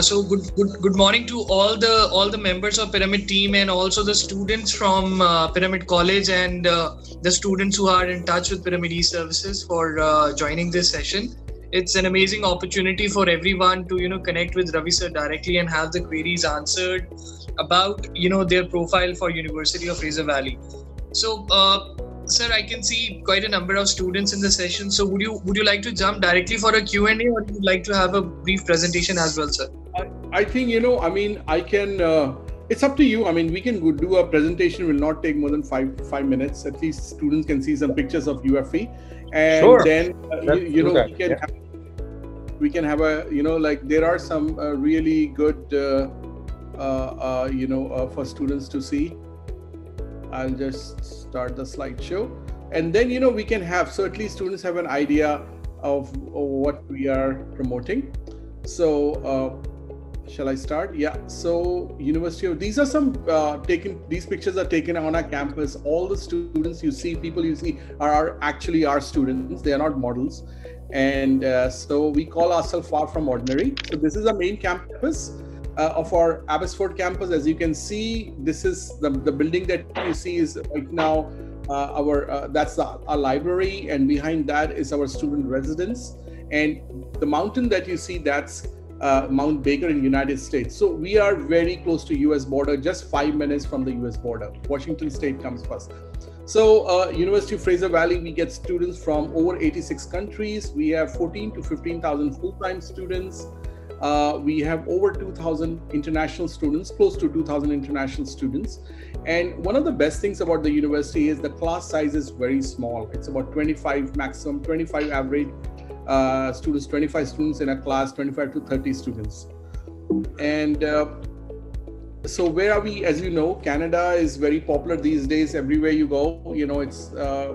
Uh, so good, good, good morning to all the all the members of Pyramid team and also the students from uh, Pyramid College and uh, the students who are in touch with Pyramid e-services for uh, joining this session. It's an amazing opportunity for everyone to you know connect with Ravi sir directly and have the queries answered about you know their profile for University of Fraser Valley. So uh, sir i can see quite a number of students in the session so would you would you like to jump directly for a q&a or would you like to have a brief presentation as well sir i, I think you know i mean i can uh, it's up to you i mean we can do a presentation will not take more than five five minutes at least students can see some pictures of UFV and sure. then uh, you, you, know we can yeah. have, we can have a you know like there are some uh, really good uh, uh, uh, you know for students to see I'll just start the slideshow. And then, you know, we can have, so at least students have an idea of, of what we are promoting. So, uh, shall I start? Yeah. So, University of, these are some uh, taken, these pictures are taken on our campus. All the students you see, people you see are, actually our students. They are not models. And uh, so we call ourselves far from ordinary. So this is our main campus uh, of our Abbotsford campus. As you can see, this is the, the building that you see is right now uh, our uh, that's the, our library, and behind that is our student residence. And the mountain that you see, that's uh, Mount Baker in United States. So we are very close to U.S. border, just five minutes from the U.S. border. Washington State comes first. So uh, University of Fraser Valley, we get students from over 86 countries. We have 14 to 15,000 full-time students. Uh, we have over 2,000 international students, close to 2,000 international students. And one of the best things about the university is the class size is very small. It's about 25 maximum, 25 average uh, students, 25 students in a class, 25 to 30 students. And uh, so where are we? As you know, Canada is very popular these days. Everywhere you go, you know, it's uh,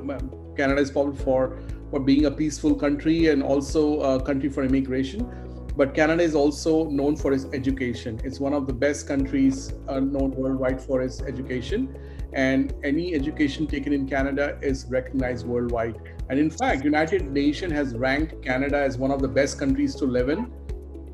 Canada is popular for for being a peaceful country and also a country for immigration but Canada is also known for its education. It's one of the best countries uh, known worldwide for its education. And any education taken in Canada is recognized worldwide. And in fact, United Nations has ranked Canada as one of the best countries to live in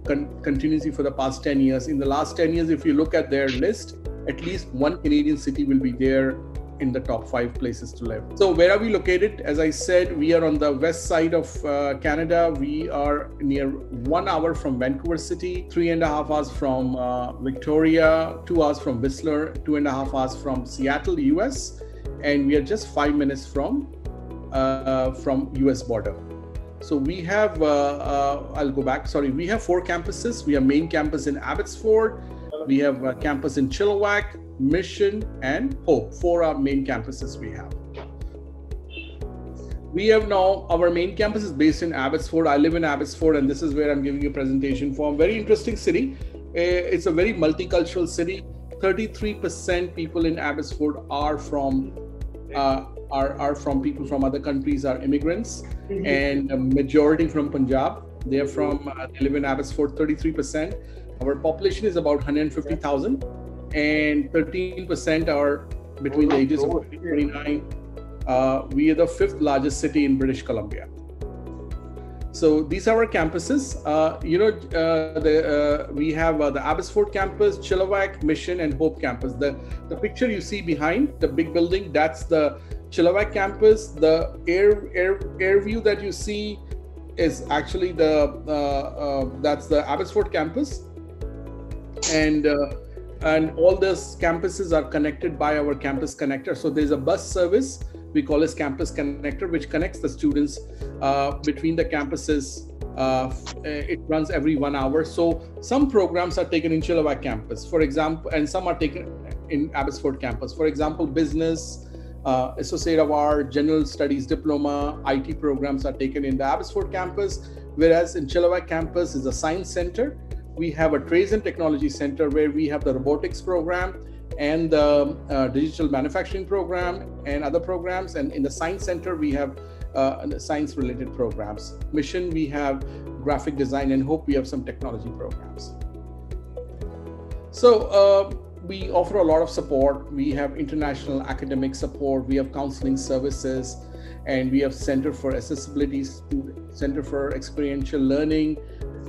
con- continuously for the past 10 years. In the last 10 years, if you look at their list, at least one Canadian city will be there in the top five places to live. So, where are we located? As I said, we are on the west side of uh, Canada. We are near one hour from Vancouver City, three and a half hours from uh, Victoria, two hours from Whistler, two and a half hours from Seattle, US, and we are just five minutes from uh, from US border. So we have, uh, uh, I'll go back, sorry, we have four campuses. We have main campus in Abbotsford, we have a campus in Chilliwack, Mission, and Hope. for our main campuses we have. We have now our main campus is based in Abbotsford. I live in Abbotsford, and this is where I'm giving you a presentation from. Very interesting city. Eh, it's a very multicultural city. 33% people in Abbotsford are from uh, are, are from people from other countries, are immigrants, mm-hmm. and a majority from Punjab. They are from uh, they live in Abbotsford. 33%. Our population is about 150,000 and 13% are between the ages of 29. Uh, we are the fifth largest city in British Columbia. So these are our campuses. Uh, you know, uh, the, uh, we have uh, the Abbotsford campus, Chilliwack, Mission, and Hope campus. The the picture you see behind the big building, that's the Chilliwack campus. The air air air view that you see is actually the uh, that's the Abbotsford campus, and and all those campuses are connected by our campus connector. So there's a bus service we call as campus connector which connects the students uh, between the campuses uh, it runs every one hour. So some programs are taken in Chilliwack campus for example and some are taken in Abbotsford campus. For example business uh, associate of art general studies diploma IT programs are taken in the Abbotsford campus whereas in Chilliwack campus is a science center we have a trades and technology center where we have the robotics program and the uh, digital manufacturing program and other programs. And in the science center, we have uh, science related programs. Mission, we have graphic design and hope we have some technology programs. So uh, we offer a lot of support. We have international academic support. We have counseling services, and we have Center for Accessibility, Center for Experiential Learning.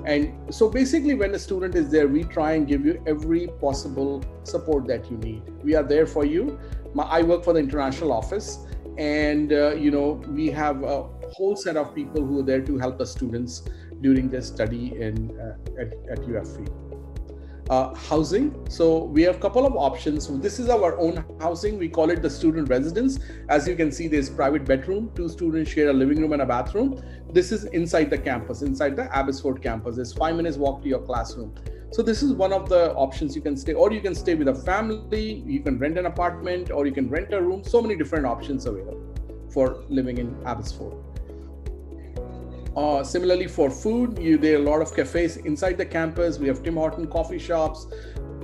And so basically, when a student is there, we try and give you every possible support that you need. We are there for you. I work for the international office, and uh, you know we have a whole set of people who are there to help the students during their study in uh, at, at UFV uh, housing. So we have a couple of options. So this is our own housing. We call it the student residence. As you can see, there's private bedroom. Two students share a living room and a bathroom. This is inside the campus, inside the Abbotsford campus. It's five minutes walk to your classroom. So this is one of the options you can stay, or you can stay with a family. You can rent an apartment, or you can rent a room. So many different options available for living in Abbotsford. Uh, similarly, for food, you, there are a lot of cafes inside the campus. We have Tim Horton coffee shops,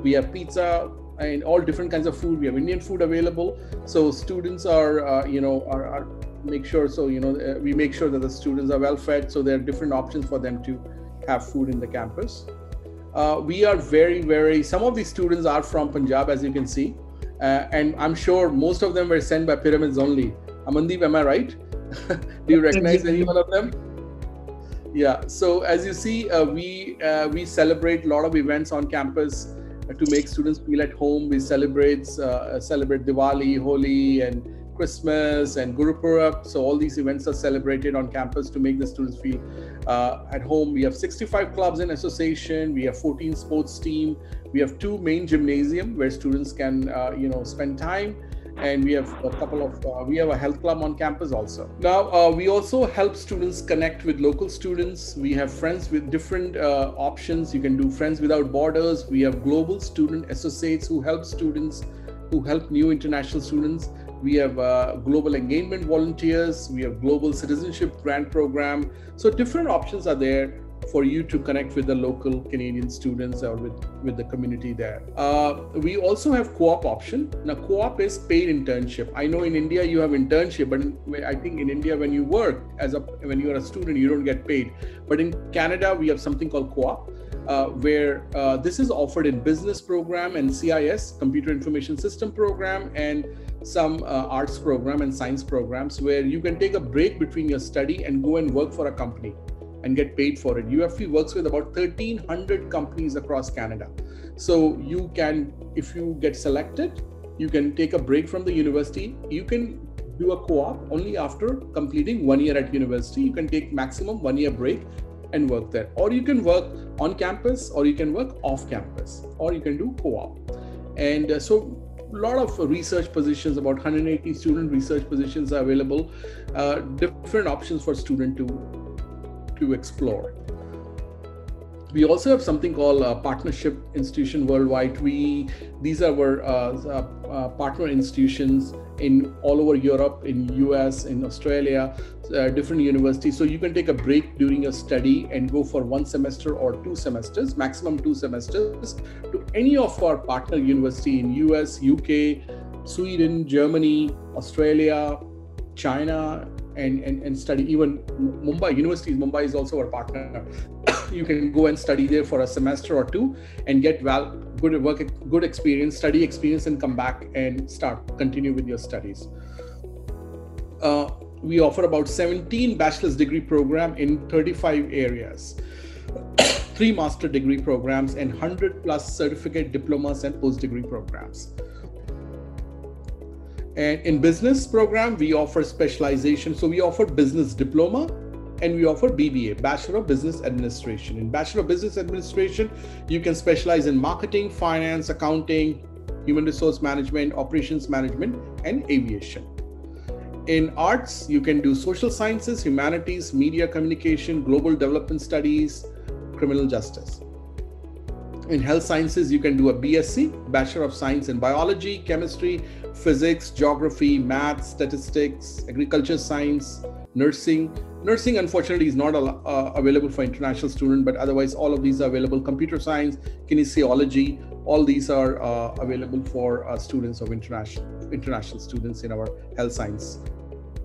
we have pizza, and all different kinds of food. We have Indian food available. So students are, uh, you know, are, are, make sure. So you know, uh, we make sure that the students are well fed. So there are different options for them to have food in the campus. Uh, we are very, very. Some of these students are from Punjab, as you can see, uh, and I'm sure most of them were sent by pyramids only. Amandeep, am I right? Do you recognize any one of them? Yeah so as you see uh, we uh, we celebrate a lot of events on campus to make students feel at home. We celebrate uh, celebrate diwali holi and christmas and guru purab so all these events are celebrated on campus to make the students feel uh, at home. We have 65 clubs in association. We have 14 sports team. We have two main gymnasium where students can uh, you know spend time and we have a couple of uh, we have a health club on campus also. Now uh, we also help students connect with local students. We have friends with different uh, options. You can do friends without borders. We have global student associates who help students who help new international students. We have uh, global engagement volunteers. We have global citizenship grant program. So different options are there for you to connect with the local Canadian students or with, with the community there. Uh, we also have co-op option. Now co-op is paid internship. I know in India you have internship, but in, I think in India when you work as a when you are a student you don't get paid. But in Canada we have something called co-op. Uh, where uh, this is offered in business program and CIS, computer information system program, and some uh, arts program and science programs, where you can take a break between your study and go and work for a company and get paid for it. UFV works with about 1,300 companies across Canada. So you can, if you get selected, you can take a break from the university. You can do a co-op only after completing one year at university. You can take maximum one year break and work there. Or you can work on campus or you can work off campus or you can do co-op. And uh, so a lot of research positions, about 180 student research positions are available. Uh, different options for student to to explore. We also have something called a partnership institution worldwide. We these are our uh, uh, uh partner institutions in all over Europe, in US, in Australia, uh, different universities. So you can take a break during your study and go for one semester or two semesters, maximum two semesters, to any of our partner university in US, UK, Sweden, Germany, Australia, China, and, and, and study even Mumbai universities. Mumbai is also our partner. you can go and study there for a semester or two and get well good work good experience, study experience, and come back and start continue with your studies. Uh, we offer about 17 bachelor's degree program in 35 areas three master degree programs and 100 plus certificate diplomas and post degree programs and in business program, we offer specialization. So we offer business diploma and we offer BBA, Bachelor of Business Administration. In Bachelor of Business Administration, you can specialize in marketing, finance, accounting, human resource management, operations management, and aviation. In arts, you can do social sciences, humanities, media communication, global development studies, criminal justice. In health sciences, you can do a BSc, Bachelor of Science in Biology, Chemistry, physics, geography, math, statistics, agriculture science, nursing. Nursing, unfortunately, is not uh, available for international student, but otherwise, all of these are available. Computer science, kinesiology, all these are uh, available for uh, students of international international students in our health science,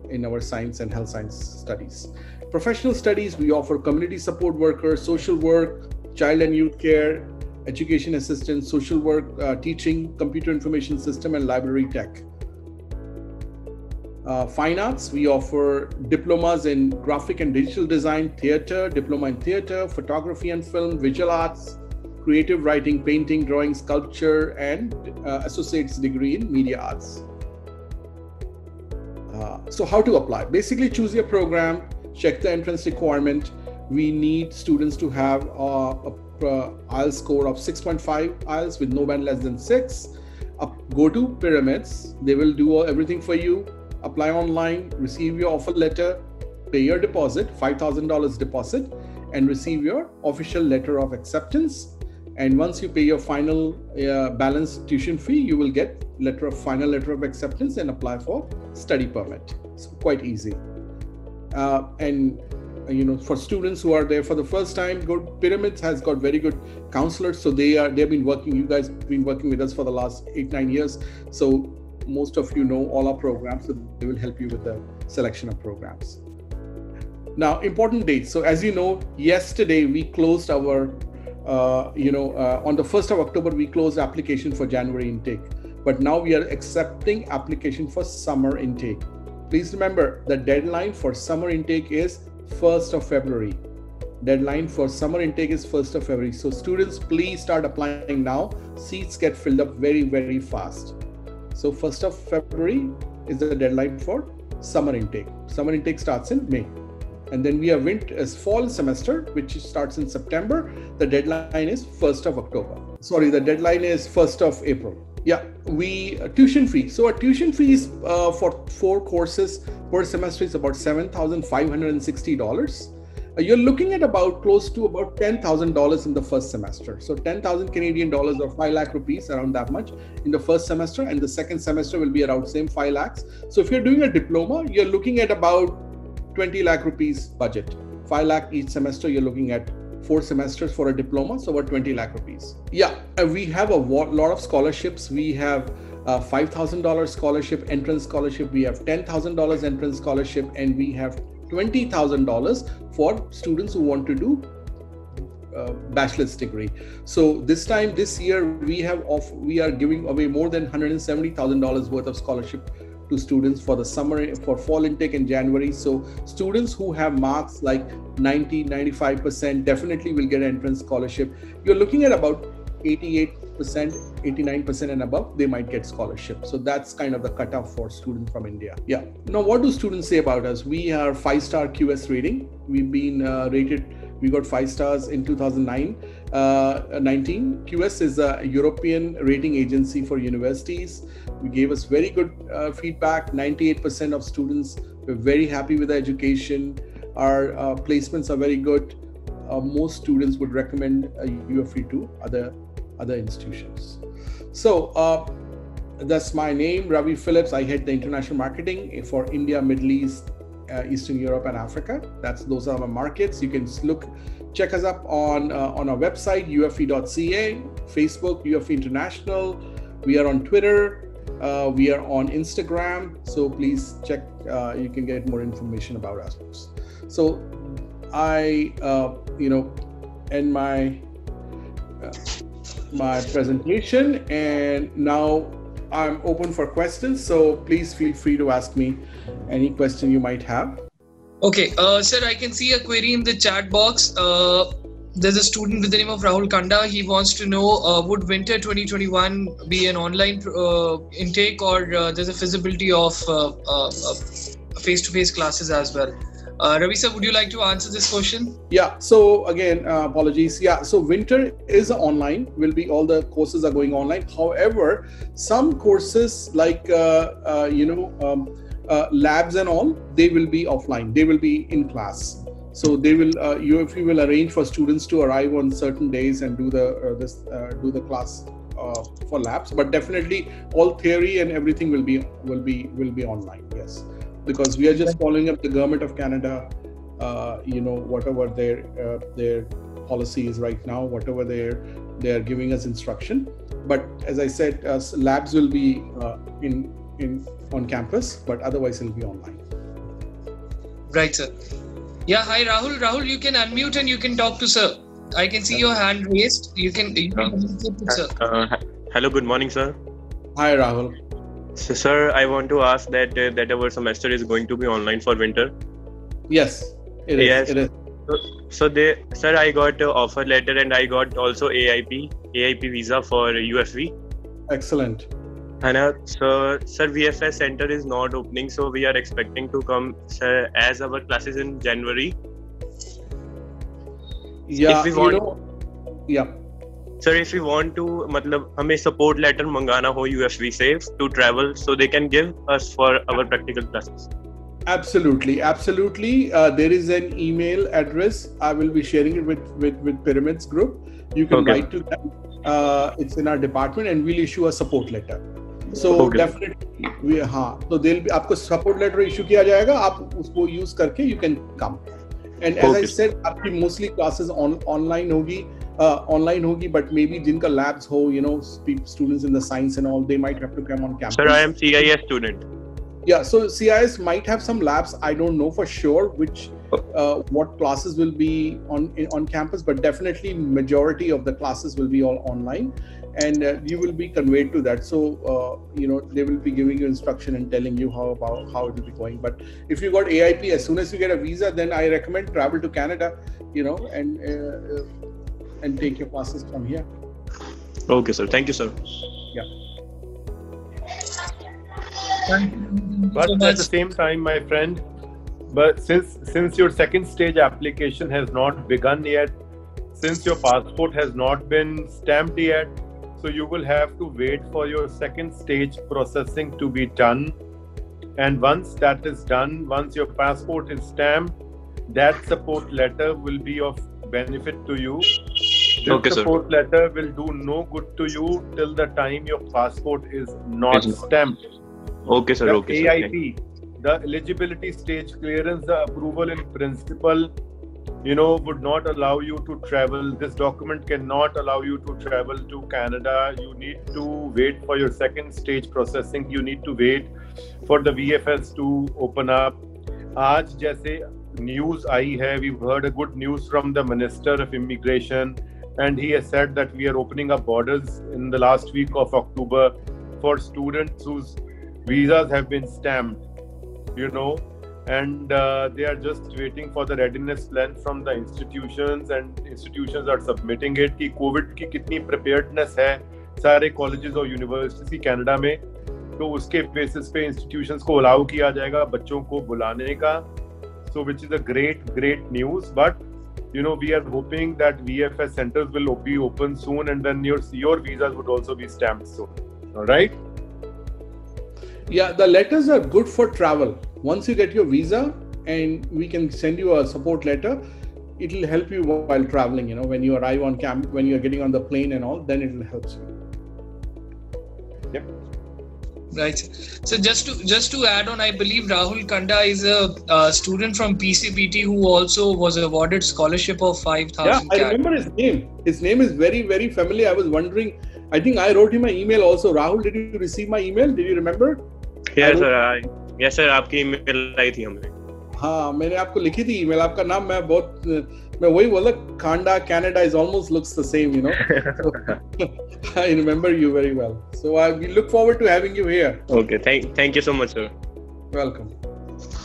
in our science and health science studies. Professional studies, we offer community support workers, social work, child and youth care, education assistant, social work, uh, teaching, computer information system, and library tech. Uh, fine arts, we offer diplomas in graphic and digital design, theater, diploma in theater, photography and film, visual arts, creative writing, painting, drawing, sculpture, and uh, associate's degree in media arts. Uh, so, how to apply? Basically, choose your program, check the entrance requirement. We need students to have uh, a, a IELTS score of 6.5 IELTS with no band less than six. go to pyramids, they will do everything for you. Apply online, receive your offer letter, pay your deposit, $5,000 deposit, and receive your official letter of acceptance and once you pay your final uh, balance tuition fee you will get letter of final letter of acceptance and apply for study permit it's quite easy uh, and uh, you know for students who are there for the first time good pyramids has got very good counselors so they are they've been working you guys been working with us for the last eight nine years so most of you know all our programs so they will help you with the selection of programs now important dates so as you know yesterday we closed our uh, you know, uh, on the 1st of October, we closed application for January intake. But now we are accepting application for summer intake. Please remember the deadline for summer intake is 1st of February. Deadline for summer intake is 1st of February. So students, please start applying now. Seats get filled up very, very fast. So 1st of February is the deadline for summer intake. Summer intake starts in May and then we have winter as fall semester which starts in september the deadline is 1st of october sorry the deadline is 1st of april yeah we uh, tuition fee so a tuition fees uh, for four courses per semester is about $7560 uh, you're looking at about close to about $10,000 in the first semester. So 10,000 Canadian dollars or 5 lakh rupees around that much in the first semester and the second semester will be around same 5 lakhs. So if you're doing a diploma, you're looking at about 20 lakh rupees budget 5 lakh each semester you're looking at four semesters for a diploma so about 20 lakh rupees yeah we have a lot of scholarships we have a $5000 scholarship entrance scholarship we have $10000 entrance scholarship and we have $20000 for students who want to do uh, bachelor's degree so this time this year we have off we are giving away more than $170000 worth of scholarship to students for the summer for fall intake in January. So students who have marks like 90, 95% definitely will get entrance scholarship. You're looking at about 88%, 89% and above, they might get scholarship. So that's kind of the cutoff for students from India. Yeah. Now, what do students say about us? We are five star QS rating. We've been uh, rated we got five stars in 2009 uh, 19 qs is a european rating agency for universities we gave us very good uh, feedback 98% of students were very happy with the education our uh, placements are very good uh, most students would recommend UFV to other other institutions so uh, that's my name ravi phillips i head the international marketing for india middle east uh, Eastern Europe and Africa. That's those are our markets. You can look, check us up on uh, on our website ufv.ca, Facebook UFV International. We are on Twitter. Uh, we are on Instagram. So please check. Uh, you can get more information about us. So I, uh, you know, end my uh, my presentation, and now I'm open for questions, so please feel free to ask me any question you might have. Okay, uh, sir, I can see a query in the chat box. Uh, there's a student with the name of Rahul Kanda. He wants to know uh, would winter 2021 be an online uh, intake or uh, there's a feasibility of face to face classes as well? Uh, Ravi sir, would you like to answer this question? Yeah. So again, uh, apologies. Yeah. So winter is online. Will be all the courses are going online. However, some courses like uh, uh you know um, uh, labs and all, they will be offline. They will be in class. So they will uh, you if you will arrange for students to arrive on certain days and do the this do the class for labs. But definitely all theory and everything will be will be will be online. Yes because we are just following up the government of Canada. Uh, you know, whatever their uh, their policy is right now, whatever they're they're giving us instruction. But as I said, uh, labs will be uh, in in on campus, but otherwise it'll be online. Right, sir. Yeah, hi Rahul. Rahul, you can unmute and you can talk to sir. I can see your hand raised. You can, you can communicate sir. Uh, hello, good morning, sir. Hi, Rahul. So, sir, I want to ask that uh, that our semester is going to be online for winter. Yes, it is. Yes. It is. So, so they, sir, I got offer letter and I got also AIP AIP visa for UFV. Excellent. And uh, so, sir, VFS center is not opening, so we are expecting to come, sir, as our classes in January. Yeah, if we want, you know, yeah. Sir, if we want to, मतलब हमें support letter मंगाना हो UFV से to travel, so they can give us for our practical classes. Absolutely, absolutely. Uh, there is an email address. I will be sharing it with with, with Pyramids Group. You can okay. write to them. Uh, it's in our department, and we'll issue a support letter. So okay. definitely, we हाँ तो they'll be आपको support letter issue किया जाएगा. आप उसको use करके you can come. And as okay. I said, आपकी mostly classes on online होगी. Uh, online hogi, but maybe jinka labs ho, you know, students in the science and all, they might have to come on campus. Sir, I am CIS student. Yeah so cis might have some labs i don't know for sure which uh, what classes will be on on campus but definitely majority of the classes will be all online and uh, you will be conveyed to that. So uh, you know they will be giving you instruction and telling you how about how it will be going. But if you got aip as soon as you get a visa then i recommend travel to canada you know and and take your classes from here. Okay sir. Thank you sir. Yeah. But so at the same time, my friend, but since since your second stage application has not begun yet, since your passport has not been stamped yet, so you will have to wait for your second stage processing to be done. And once that is done, once your passport is stamped, that support letter will be of benefit to you. This okay, support sir. letter will do no good to you till the time your passport is not stamped. Okay, sir. The okay. AIP, sir. the eligibility stage clearance, the approval in principle, you know, would not allow you to travel. This document cannot allow you to travel to Canada. You need to wait for your second stage processing. You need to wait for the VFS to open up. आज जैसे news आई है, we've heard a good news from the Minister of Immigration, and he has said that we are opening up borders in the last week of October for students whose visas have been stamped, you know, and uh, they are just waiting for the readiness plan from the institutions and institutions are submitting it कि Covid की कितनी preparedness है सारे colleges और universities Canada में तो उसके basis पे institutions को अलाउ किया जाएगा बच्चों को बुलाने का so which is a great great news but you know we are hoping that VFS centers will be open soon and then your your visas would also be stamped soon all right yeah, the letters are good for travel. Once you get your visa, and we can send you a support letter, it will help you while traveling. You know, when you arrive on camp, when you're getting on the plane and all, then it will help you. Yep right. So just to just to add on i believe rahul kanda is a, a student from pcbt who also was awarded scholarship of 5000 yeah i remember his name. His name is very very familiar. I was wondering i think i wrote him an email also. Rahul did you receive my email? Did you remember? Yes sir I, yes sir aapki email aayi thi humne हाँ मैंने आपको लिखी थी email आपका नाम मैं बहुत मैं वही बोला Kanda Canada is almost looks the same you know I remember you very well so I we look forward to having you here okay thank thank you so much sir welcome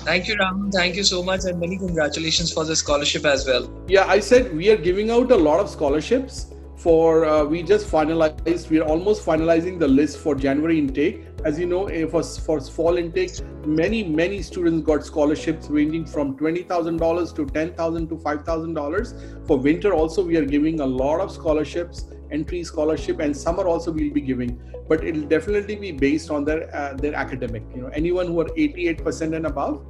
Thank you, Ram. Thank you so much, and many congratulations for the scholarship as well. Yeah, I said we are giving out a lot of scholarships for. Uh, we just finalized. We are almost finalizing the list for January intake as you know eh, for, for fall intake many many students got scholarships ranging from $20000 to $10000 to $5000 for winter also we are giving a lot of scholarships entry scholarship and summer also we'll be giving. But it'll definitely be based on their uh, their academic. You know anyone who are 88% and above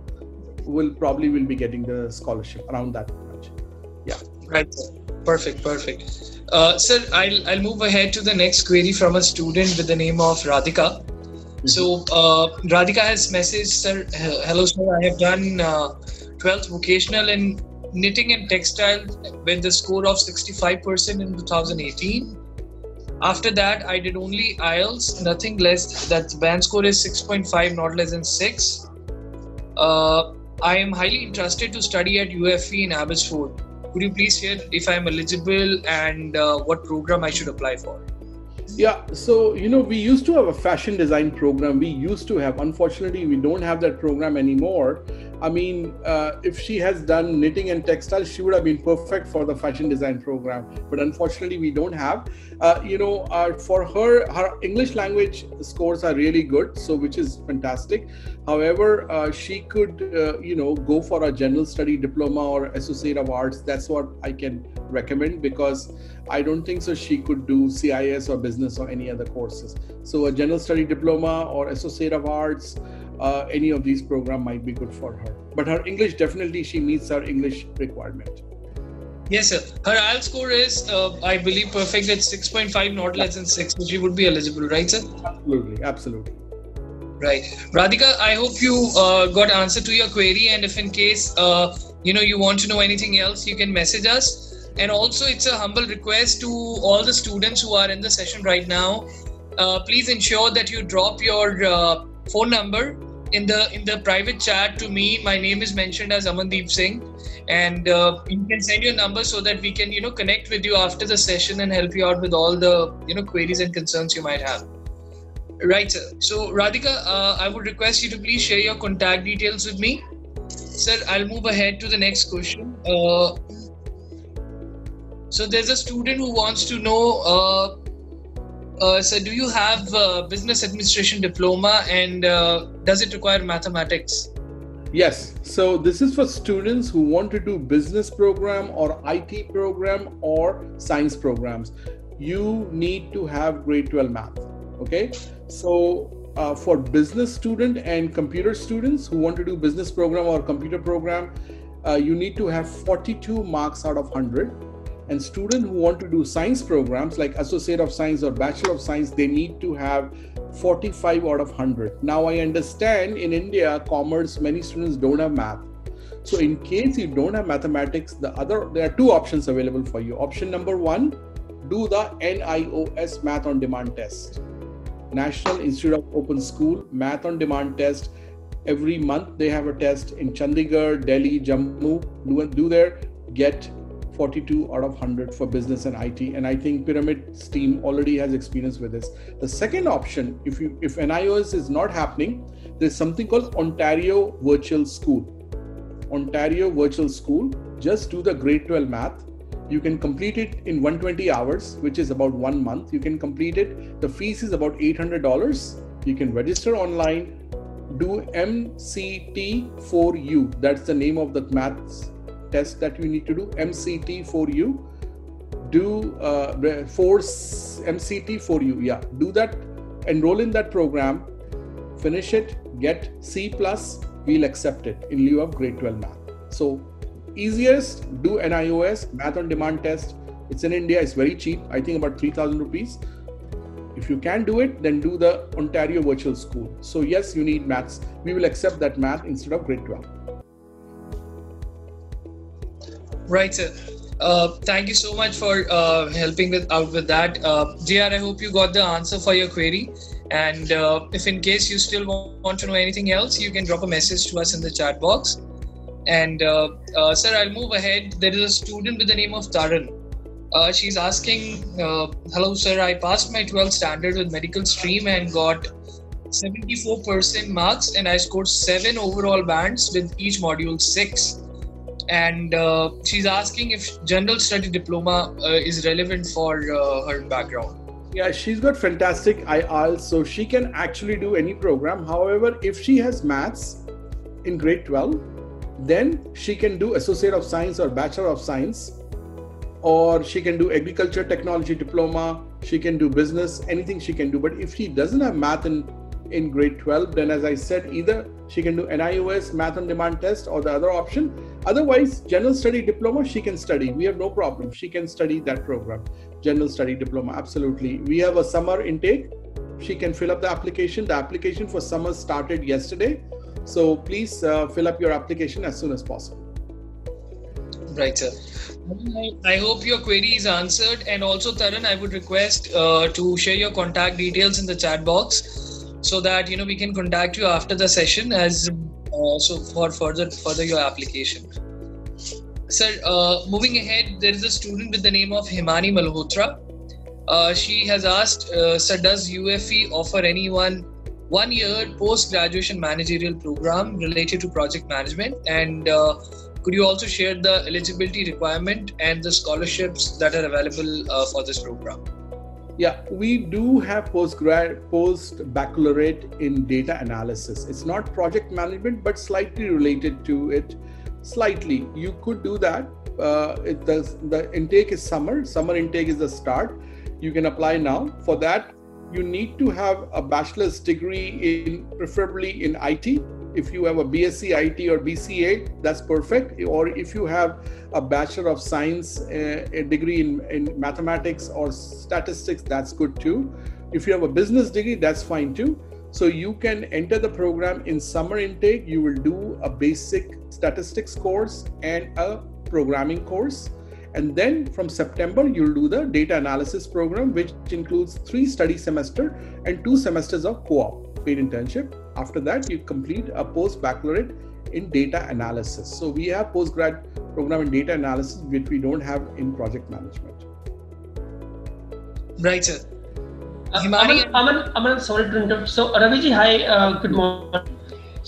will probably will be getting the scholarship around that much. Yeah. Right. Perfect perfect. Uh, sir I'll, I'll move ahead to the next query from a student with the name of radhika so uh, Radhika has messaged, sir, hello sir, I have done uh, 12th vocational in knitting and textile with the score of 65% in 2018. After that, I did only IELTS, nothing less. That band score is 6.5, not less than 6. Uh, I am highly interested to study at UFV in Abbotsford. could you please share if I'm eligible and uh, what program I should apply for? Yeah, so you know, we used to have a fashion design program. We used to have, unfortunately, we don't have that program anymore. I mean, uh, if she has done knitting and textile, she would have been perfect for the fashion design program. But unfortunately, we don't have. Uh, you know, uh, for her, her English language scores are really good, so which is fantastic. However, uh, she could, uh, you know, go for a general study diploma or associate of arts. That's what I can recommend because I don't think so. She could do CIS or business or any other courses. So a general study diploma or associate of arts uh, any of these program might be good for her. But her English definitely she meets her English requirement. Yes, sir. Her IELTS score is, uh, I believe, perfect at 6.5, not less than 6. So she would be eligible, right, sir? Absolutely, absolutely. Right. Radhika, I hope you uh, got answer to your query. And if in case, uh, you know, you want to know anything else, you can message us. And also, it's a humble request to all the students who are in the session right now. Uh, please ensure that you drop your uh, phone number in the in the private chat to me. My name is mentioned as amandeep singh. And uh, you can send your number so that we can you know connect with you after the session and help you out with all the you know queries and concerns you might have. Right sir. So radhika uh, i would request you to please share your contact details with me. Sir i'll move ahead to the next question. Uh, so there's a student who wants to know uh, uh, so, do you have a business administration diploma and uh, does it require mathematics? Yes. So, this is for students who want to do business program or IT program or science programs. You need to have grade 12 math. Okay. So, uh, for business student and computer students who want to do business program or computer program, uh, you need to have 42 marks out of 100 and students who want to do science programs like associate of science or bachelor of science they need to have 45 out of 100 now i understand in india commerce many students don't have math. So in case you don't have mathematics the other there are two options available for you. Option number 1 do the nios math on demand test. National institute of open school math on demand test. Every month they have a test in chandigarh delhi jammu. Do, do there get 42 out of 100 for business and IT. And I think Pyramid's team already has experience with this. The second option, if you if NIOS is not happening, there's something called Ontario Virtual School. Ontario Virtual School, just do the grade 12 math. You can complete it in 120 hours, which is about one month. You can complete it. The fees is about $800. You can register online, do MCT4U. That's the name of the maths test that you need to do MCT4U. Do uh, force MCT4U yeah. Do that enroll in that program finish it get c plus we'll accept it in lieu of grade 12 math. So easiest do nios math on demand test. It's in india it's very cheap i think about 3000 rupees. If you can do it then do the ontario virtual school. So yes you need maths. We will accept that math instead of grade 12 Right, sir. Uh, thank you so much for uh, helping with, out with that. Uh, JR, I hope you got the answer for your query. And uh, if in case you still want to know anything else, you can drop a message to us in the chat box. And uh, uh, sir, I'll move ahead. There is a student with the name of Taran. Uh, she's asking, "Hello, sir. I passed my 12th standard with medical stream and got 74% marks, and I scored seven overall bands with each module six and uh, she's asking if general study diploma uh, is relevant for uh, her background. Yeah she's got fantastic IELTS so she can actually do any program. However if she has maths in grade 12 then she can do associate of science or bachelor of science or she can do agriculture technology diploma she can do business anything she can do. But if she doesn't have math in in grade 12 then as i said either she can do nios math on demand test or the other option. Otherwise general study diploma she can study. We have no problem. She can study that program. General study diploma absolutely. We have a summer intake. She can fill up the application. The application for summer started yesterday. So please uh, fill up your application as soon as possible. Right sir. I hope your query is answered. And also, Taran, I would request uh, to share your contact details in the chat box so that you know we can contact you after the session as uh, so for further further your application sir, uh, moving ahead, there is a student with the name of Himani Malhotra. Uh, she has asked, uh, sir, does UFV offer anyone one year post graduation managerial program related to project management? And uh, could you also share the eligibility requirement and the scholarships that are available uh, for this program? Yeah, we do have postgrad post baccalaureate in data analysis. It's not project management, but slightly related to it. Slightly, you could do that. Uh, it does, the intake is summer. Summer intake is the start. You can apply now. For that, you need to have a bachelor's degree in preferably in IT if you have a BSc IT or BCA, that's perfect. Or if you have a Bachelor of Science uh, a degree in, in mathematics or statistics, that's good too. If you have a business degree, that's fine too. So you can enter the program in summer intake. You will do a basic statistics course and a programming course. And then from September, you'll do the data analysis program, which includes three study semester and two semesters of co-op paid internship after that, you complete a post baccalaureate in data analysis. So we have postgrad program in data analysis, which we don't have in project management. Right, sir. Uh, Aman, Aman, Aman, sorry to interrupt. So, Raviji, hi, uh, good morning.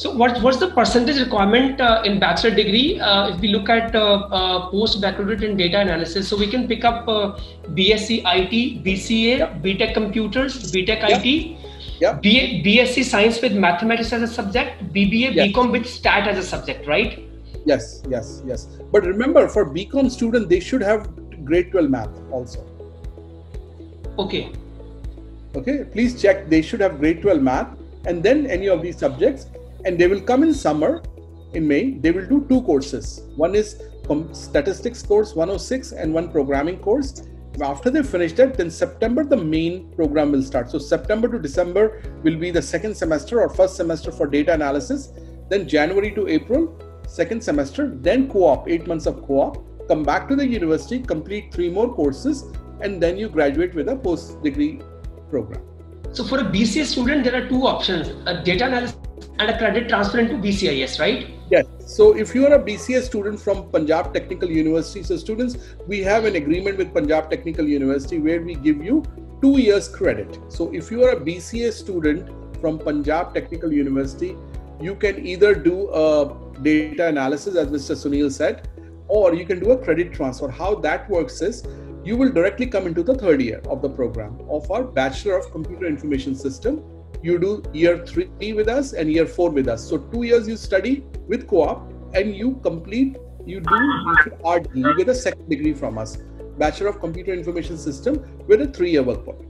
So, what, what's the percentage requirement uh, in bachelor degree uh, if we look at uh, uh, post baccalaureate in data analysis? So, we can pick up BSc IT, BCA. BTech computers, BTech yep. IT yeah. B- BSc Science with Mathematics as a subject, BBA, yes. BCom with Stat as a subject, right? Yes, yes, yes. But remember, for BCom student, they should have grade 12 math also. Okay. Okay, please check. They should have grade 12 math and then any of these subjects. And they will come in summer, in May. They will do two courses. One is statistics course 106 and one programming course after they finish that, then September the main program will start. So September to December will be the second semester or first semester for data analysis. Then January to April, second semester. Then co-op, eight months of co-op. Come back to the university, complete three more courses, and then you graduate with a post-degree program. So for a BCA student, there are two options: a data analysis and a credit transfer into BCIS, right? Yes. So if you are a BCA student from Punjab Technical University, so students, we have an agreement with Punjab Technical University where we give you two years credit. So if you are a BCA student from Punjab Technical University, you can either do a data analysis, as Mr. Sunil said, or you can do a credit transfer. How that works is you will directly come into the third year of the program of our Bachelor of Computer Information System you do year three with us and year four with us. So two years you study with co-op and you complete, you do RD, you get a second degree from us, Bachelor of Computer Information System with a three-year work permit.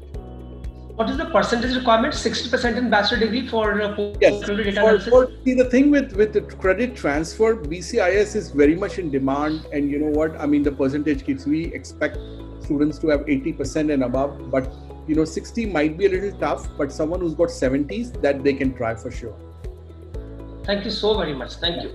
What is the percentage requirement? 60% in bachelor degree for uh, yes. For, for, see, the thing with, with the credit transfer, BCIS is very much in demand. And you know what? I mean, the percentage keeps, we expect students to have 80% and above, but you know 60 might be a little tough but someone who's got 70s that they can try for sure. Thank you so very much. Thank you.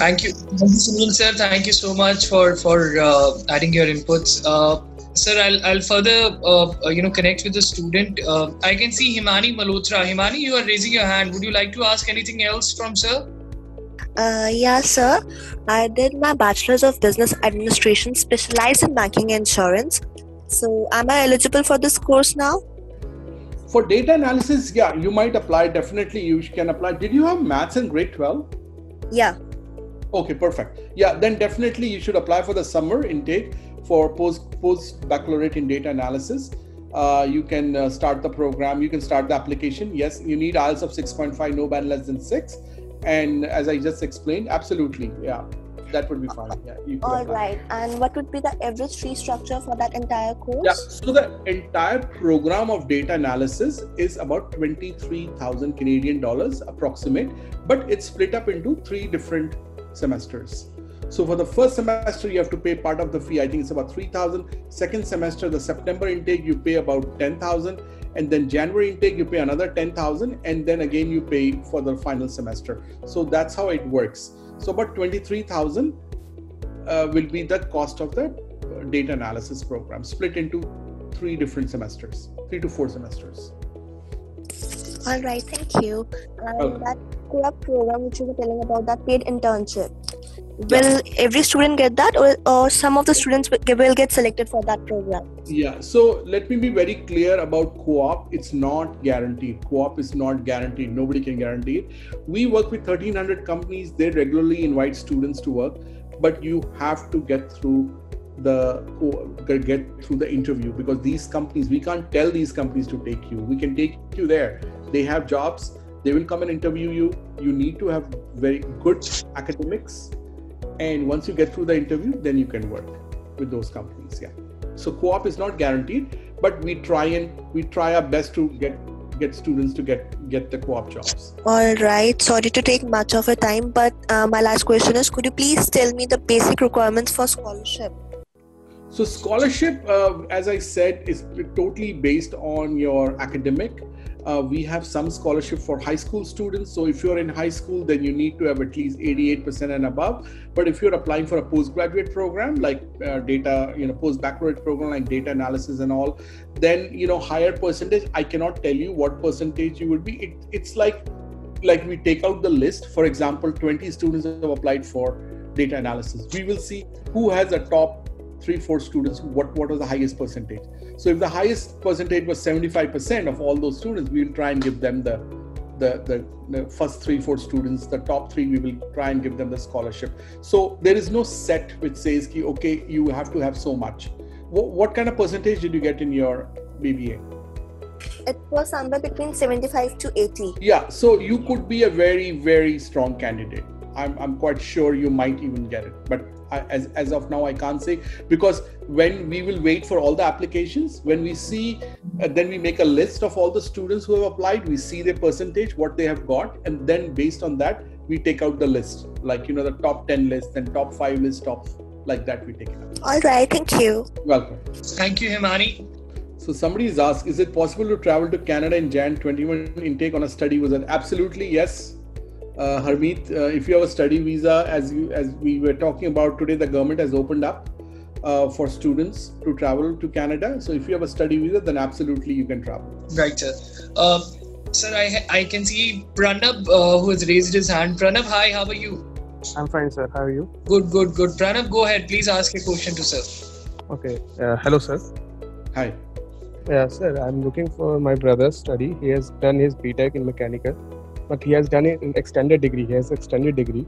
Thank you. Thank you Sunil sir thank you so much for for uh, adding your inputs. Uh, sir I'll, I'll further uh, uh you know connect with the student. Uh, i can see himani malhotra. Himani you are raising your hand. Would you like to ask anything else from sir uh, yeah, sir. I did my Bachelor's of Business Administration, specialized in banking and insurance. So, am I eligible for this course now? For data analysis, yeah, you might apply. Definitely, you can apply. Did you have maths in grade 12? Yeah. Okay, perfect. Yeah, then definitely you should apply for the summer intake for post post baccalaureate in data analysis. Uh, you can uh, start the program. You can start the application. Yes, you need IELTS of 6.5, no band less than six and as i just explained absolutely yeah. That would be fine yeah. All right and what would be the average fee structure for that entire course? Yeah so the entire program of data analysis is about 23000 canadian dollars approximate but it's split up into three different semesters so for the first semester, you have to pay part of the fee. I think it's about 3,000. Second semester, the September intake, you pay about 10,000 and then January intake you pay another 10,000 and then again you pay for the final semester. So that's how it works. So about 23,000 uh, will be the cost of the uh, data analysis program split into three different semesters, three to four semesters. All right, thank you. And okay. that co-op program which you were telling about, that paid internship, will yeah. every student get that or, or some of the students will get selected for that program? Yeah so let me be very clear about co-op. It's not guaranteed. Co-op is not guaranteed. Nobody can guarantee it. We work with 1300 companies. They regularly invite students to work but you have to get through the get through the interview because these companies we can't tell these companies to take you. We can take you there. They have jobs. They will come and interview you. You need to have very good academics and once you get through the interview then you can work with those companies yeah. So co-op is not guaranteed but we try and we try our best to get get students to get get the co-op jobs. All right. Sorry to take much of your time but uh, my last question is could you please tell me the basic requirements for scholarship? So scholarship uh, as i said is totally based on your academic uh, we have some scholarship for high school students. So if you're in high school, then you need to have at least 88% and above. But if you're applying for a postgraduate program like uh, data, you know, post-baccalaureate program like data analysis and all, then you know higher percentage. I cannot tell you what percentage you would be. It, it's like like we take out the list. For example, 20 students have applied for data analysis. We will see who has a top three, four students. What what was the highest percentage? So if the highest percentage was 75% of all those students, we will try and give them the, the, the, the, first three, four students, the top three, we will try and give them the scholarship. So there is no set which says, ki, okay, you have to have so much. What, what kind of percentage did you get in your BBA? It was somewhere between 75 to 80. Yeah, so you could be a very, very strong candidate. I'm, I'm quite sure you might even get it. But as, as of now i can't say. Because when we will wait for all the applications when we see uh, then we make a list of all the students who have applied we see their percentage what they have got and then based on that we take out the list. Like you know the top 10 list and top 5 list top like that we take it out. All right thank you. Welcome. Thank you himani. So somebody is asked is it possible to travel to canada in jan 21 intake on a study visa absolutely yes uh, Harmeet, uh, if you have a study visa, as you as we were talking about today, the government has opened up uh, for students to travel to Canada. So if you have a study visa, then absolutely you can travel. Right, sir. Uh, sir, I I can see Pranab uh, who has raised his hand. Pranab, hi, how are you? I'm fine, sir. How are you? Good, good, good. Pranab, go ahead. Please ask a question to sir. Okay. Uh, hello, sir. Hi. Yeah, sir. I'm looking for my brother's study. He has done his BTech in mechanical but he has done it in extended degree. He has extended degree.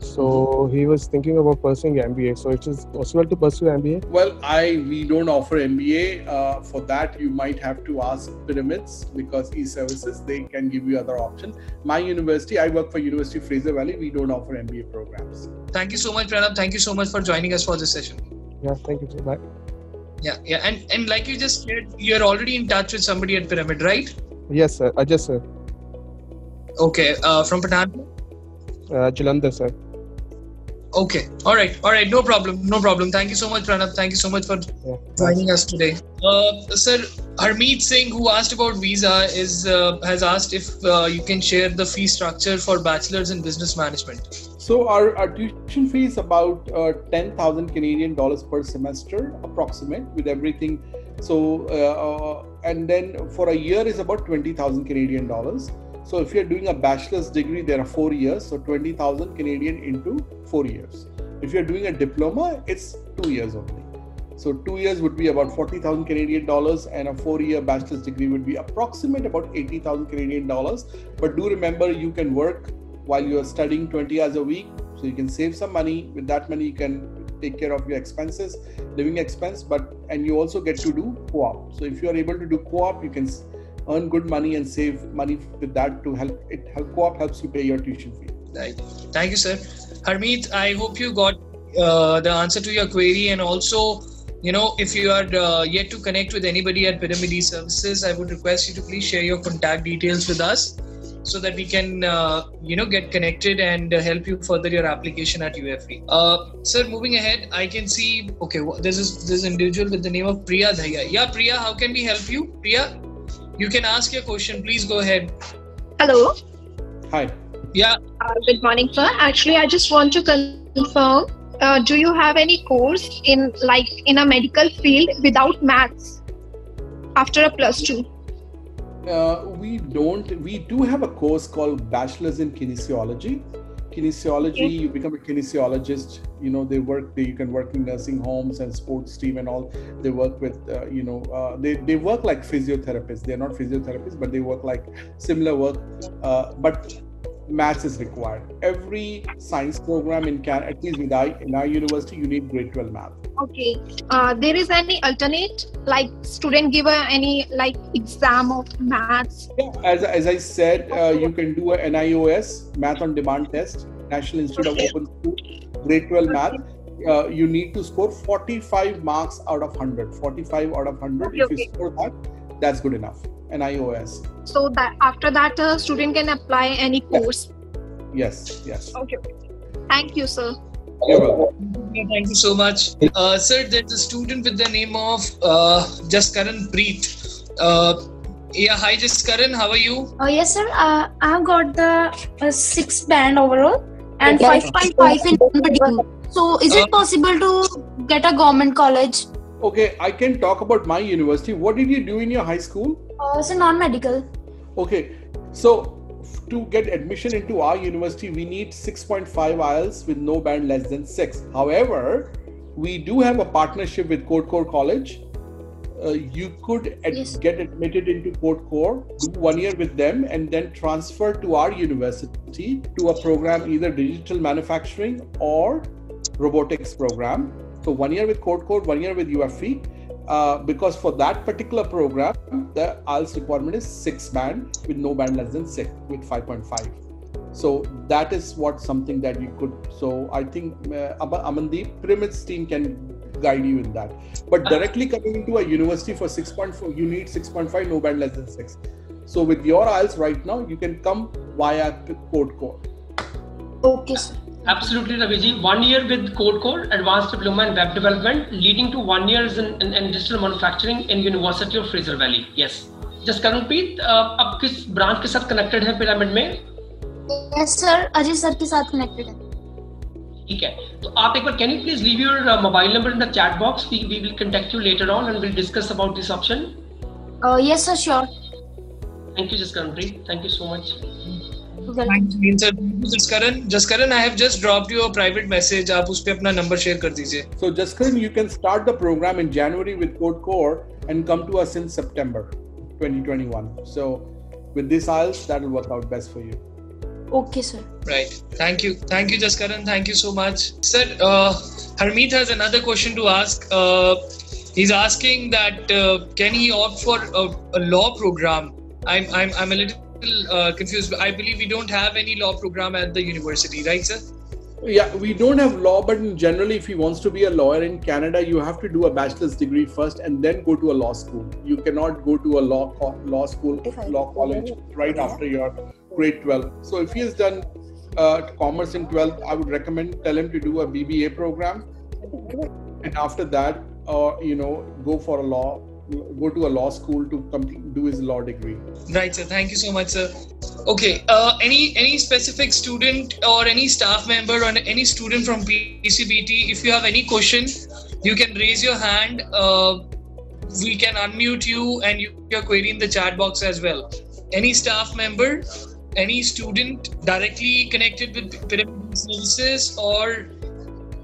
So he was thinking about pursuing MBA. So it is possible to pursue MBA. Well, I we don't offer MBA. Uh, for that, you might have to ask Pyramids because e-services they can give you other options. My university, I work for University of Fraser Valley. We don't offer MBA programs. Thank you so much, Pranab. Thank you so much for joining us for this session. Yeah, thank you. Bye. Yeah, yeah, and and like you just said, you're already in touch with somebody at Pyramid, right? Yes, sir. I just sir. Okay, uh, from Pathan? Uh, Jalandhar, sir. Okay, all right, all right, no problem, no problem. Thank you so much, Pranab. Thank you so much for yeah, joining us today. Uh, sir, Harmeet Singh, who asked about visa, is uh, has asked if uh, you can share the fee structure for bachelors in business management. So our, our tuition fee is about uh, ten thousand Canadian dollars per semester, approximate, with everything. So uh, uh, and then for a year is about twenty thousand Canadian dollars. So if you're doing a bachelor's degree, there are four years, so 20,000 Canadian into four years. If you're doing a diploma, it's two years only. So two years would be about 40,000 Canadian dollars, and a four-year bachelor's degree would be approximate about 80,000 Canadian dollars. But do remember, you can work while you're studying 20 hours a week, so you can save some money. With that money, you can take care of your expenses, living expense. But and you also get to do co-op. So if you are able to do co-op, you can earn good money and save money with that to help it help co-op helps you pay your tuition fee right thank you sir harmeet i hope you got uh, the answer to your query and also you know if you are uh, yet to connect with anybody at pyramid services i would request you to please share your contact details with us so that we can uh, you know get connected and help you further your application at UFV. Uh, sir, moving ahead, I can see okay. This is this individual with the name of Priya Dhaya. Yeah, Priya, how can we help you? Priya. You can ask your question. Please go ahead. Hello. Hi. Yeah. Uh, good morning, sir. Actually, I just want to confirm. Uh, do you have any course in like in a medical field without maths after a plus two? Uh, we don't. We do have a course called Bachelor's in Kinesiology. Kinesiology, you become a kinesiologist. You know, they work. They, you can work in nursing homes and sports team and all. They work with, uh, you know, uh, they they work like physiotherapists. They're not physiotherapists, but they work like similar work. Uh, but maths is required. Every science program in Can, at least with I, in our university, you need grade 12 math. Okay. Uh, there is any alternate, like student give a, any like exam of maths? Yeah, as, as I said, uh, you can do a NIOS, Math on Demand test, National Institute okay. of Open School, grade 12 okay. math. Uh, you need to score 45 marks out of 100. 45 out of 100. Okay, if you score that, that's good enough. an ios So that after that, a student can apply any course. Yes, yes. Okay. Thank you, sir. Thank you so much. Uh, sir, there's a student with the name of uh, Jaskaran Preet. Uh, yeah, hi Jaskaran, how are you? Uh, yes, sir. Uh, I've got the uh, six band overall and 5.5 in non So, is it uh, possible to get a government college? Okay, I can talk about my university. What did you do in your high school? Uh, so non-medical. Okay, so to get admission into our university, we need 6.5 IELTS with no band less than six. However, we do have a partnership with CodeCore College. Uh, you could ad- yes. get admitted into CodeCore, do one year with them, and then transfer to our university to a program either digital manufacturing or robotics program. So one year with CodeCore, one year with UFV uh, because for that particular program, the IELTS requirement is six band with no band less than six with 5.5. So that is what something that you could. So I think uh, Amandeep Pyramid's team can guide you in that. But directly coming into a university for 6.4, you need 6.5, no band less than six. So with your IELTS right now, you can come via CodeCore. Okay, sir. Absolutely, Raviji. One year with CodeCore, Advanced Diploma in Web Development, leading to one year in, in, in, digital manufacturing in University of Fraser Valley. Yes. Jaskaran Preet, uh, आप kis branch के साथ connected hai pyramid mein? Yes sir, Ajay sir ke साथ connected hai. ठीक है तो आप एक बार can you please leave your mobile number in the chat box we we will contact you later on and will discuss about this option yes sir sure thank you Jaskaranpreet thank you so much sir. Jaskaran, Jaskaran, I have just dropped you a private message. आप उस पे अपना number share कर दीजिए. So Jaskaran, you can start the program in January with Code Core and come to us in September 2021. So with this IELTS, that will work out best for you. Okay, sir. Right. Thank you. Thank you, Jaskaran. Thank you so much. Sir, uh, Harmeet has another question to ask. Uh, he's asking that uh, can he opt for a, a law program? I'm, I'm, I'm a little uh, confused. I believe we don't have any law program at the university, right, sir? Yeah, we don't have law, but generally, if he wants to be a lawyer in Canada, you have to do a bachelor's degree first and then go to a law school. You cannot go to a law law school, law college right after your grade 12. So if he has done uh, commerce in 12, I would recommend tell him to do a BBA program, and after that, uh, you know, go for a law go to a law school to complete, do his law degree. Right, sir. Thank you so much, sir. Okay. Uh, any any specific student or any staff member or any student from PCBT, if you have any question, you can raise your hand. Uh, we can unmute you and you your query in the chat box as well. Any staff member, any student directly connected with Pyramid Services or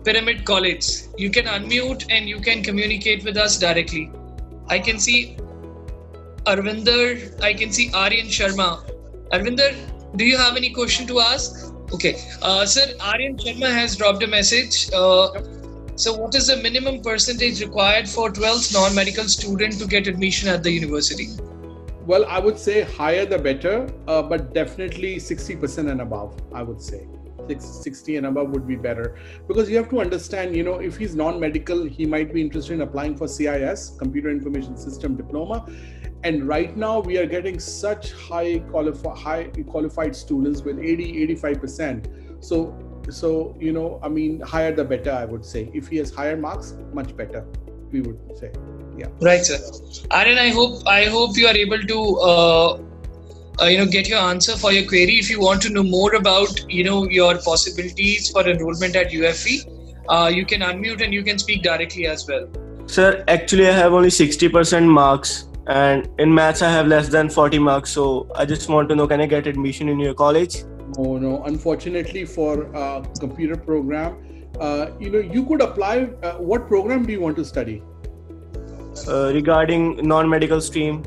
Pyramid College, you can unmute and you can communicate with us directly. I can see Arvinder, I can see Aryan Sharma. Arvinder, do you have any question to ask? Okay, uh, sir, Aryan Sharma has dropped a message. Uh, so, what is the minimum percentage required for 12th non-medical student to get admission at the university? Well, I would say higher the better, uh, but definitely 60% and above. I would say. 60 and above would be better. Because you have to understand you know if he's non-medical he might be interested in applying for cis computer information system diploma. And right now we are getting such high qualified high qualified students with 80 85% so so you know i mean higher the better i would say. If he has higher marks much better we would say. Yeah. Right sir. Aryan, i hope i hope you are able to uh, uh, you know get your answer for your query if you want to know more about you know your possibilities for enrollment at UFV uh, you can unmute and you can speak directly as well sir actually I have only 60% marks and in maths I have less than 40 marks. So I just want to know, can I get admission in your college? No, no. Unfortunately, for a computer program, uh, you know, you could apply. Uh, what program do you want to study? Uh, regarding non-medical stream.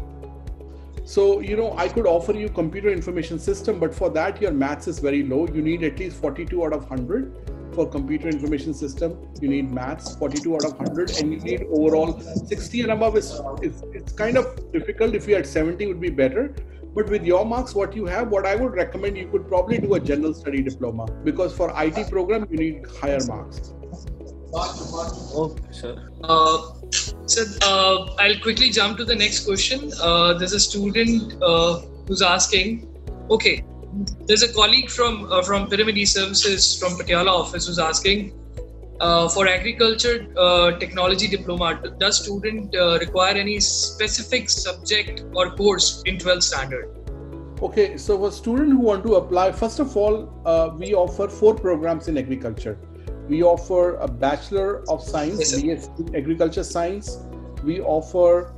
So, you know, I could offer you computer information system, but for that, your maths is very low. You need at least 42 out of 100 for computer information system. You need maths 42 out of 100, and you need overall 60 and above. Is, is it's kind of difficult. If you had 70, would be better. But with your marks, what you have, what I would recommend, you could probably do a general study diploma because for IT program, you need higher marks. Okay, sir. Uh, so uh, I'll quickly jump to the next question. Uh, there's a student uh, who's asking, okay, there's a colleague from uh, from Pyramid E-Services from Patiala office who's asking uh, for agriculture uh, technology diploma. Does student uh, require any specific subject or course in 12th standard? Okay, so for student who want to apply, first of all, uh, we offer four programs in agriculture. We offer a Bachelor of Science, yes, Agriculture Science. We offer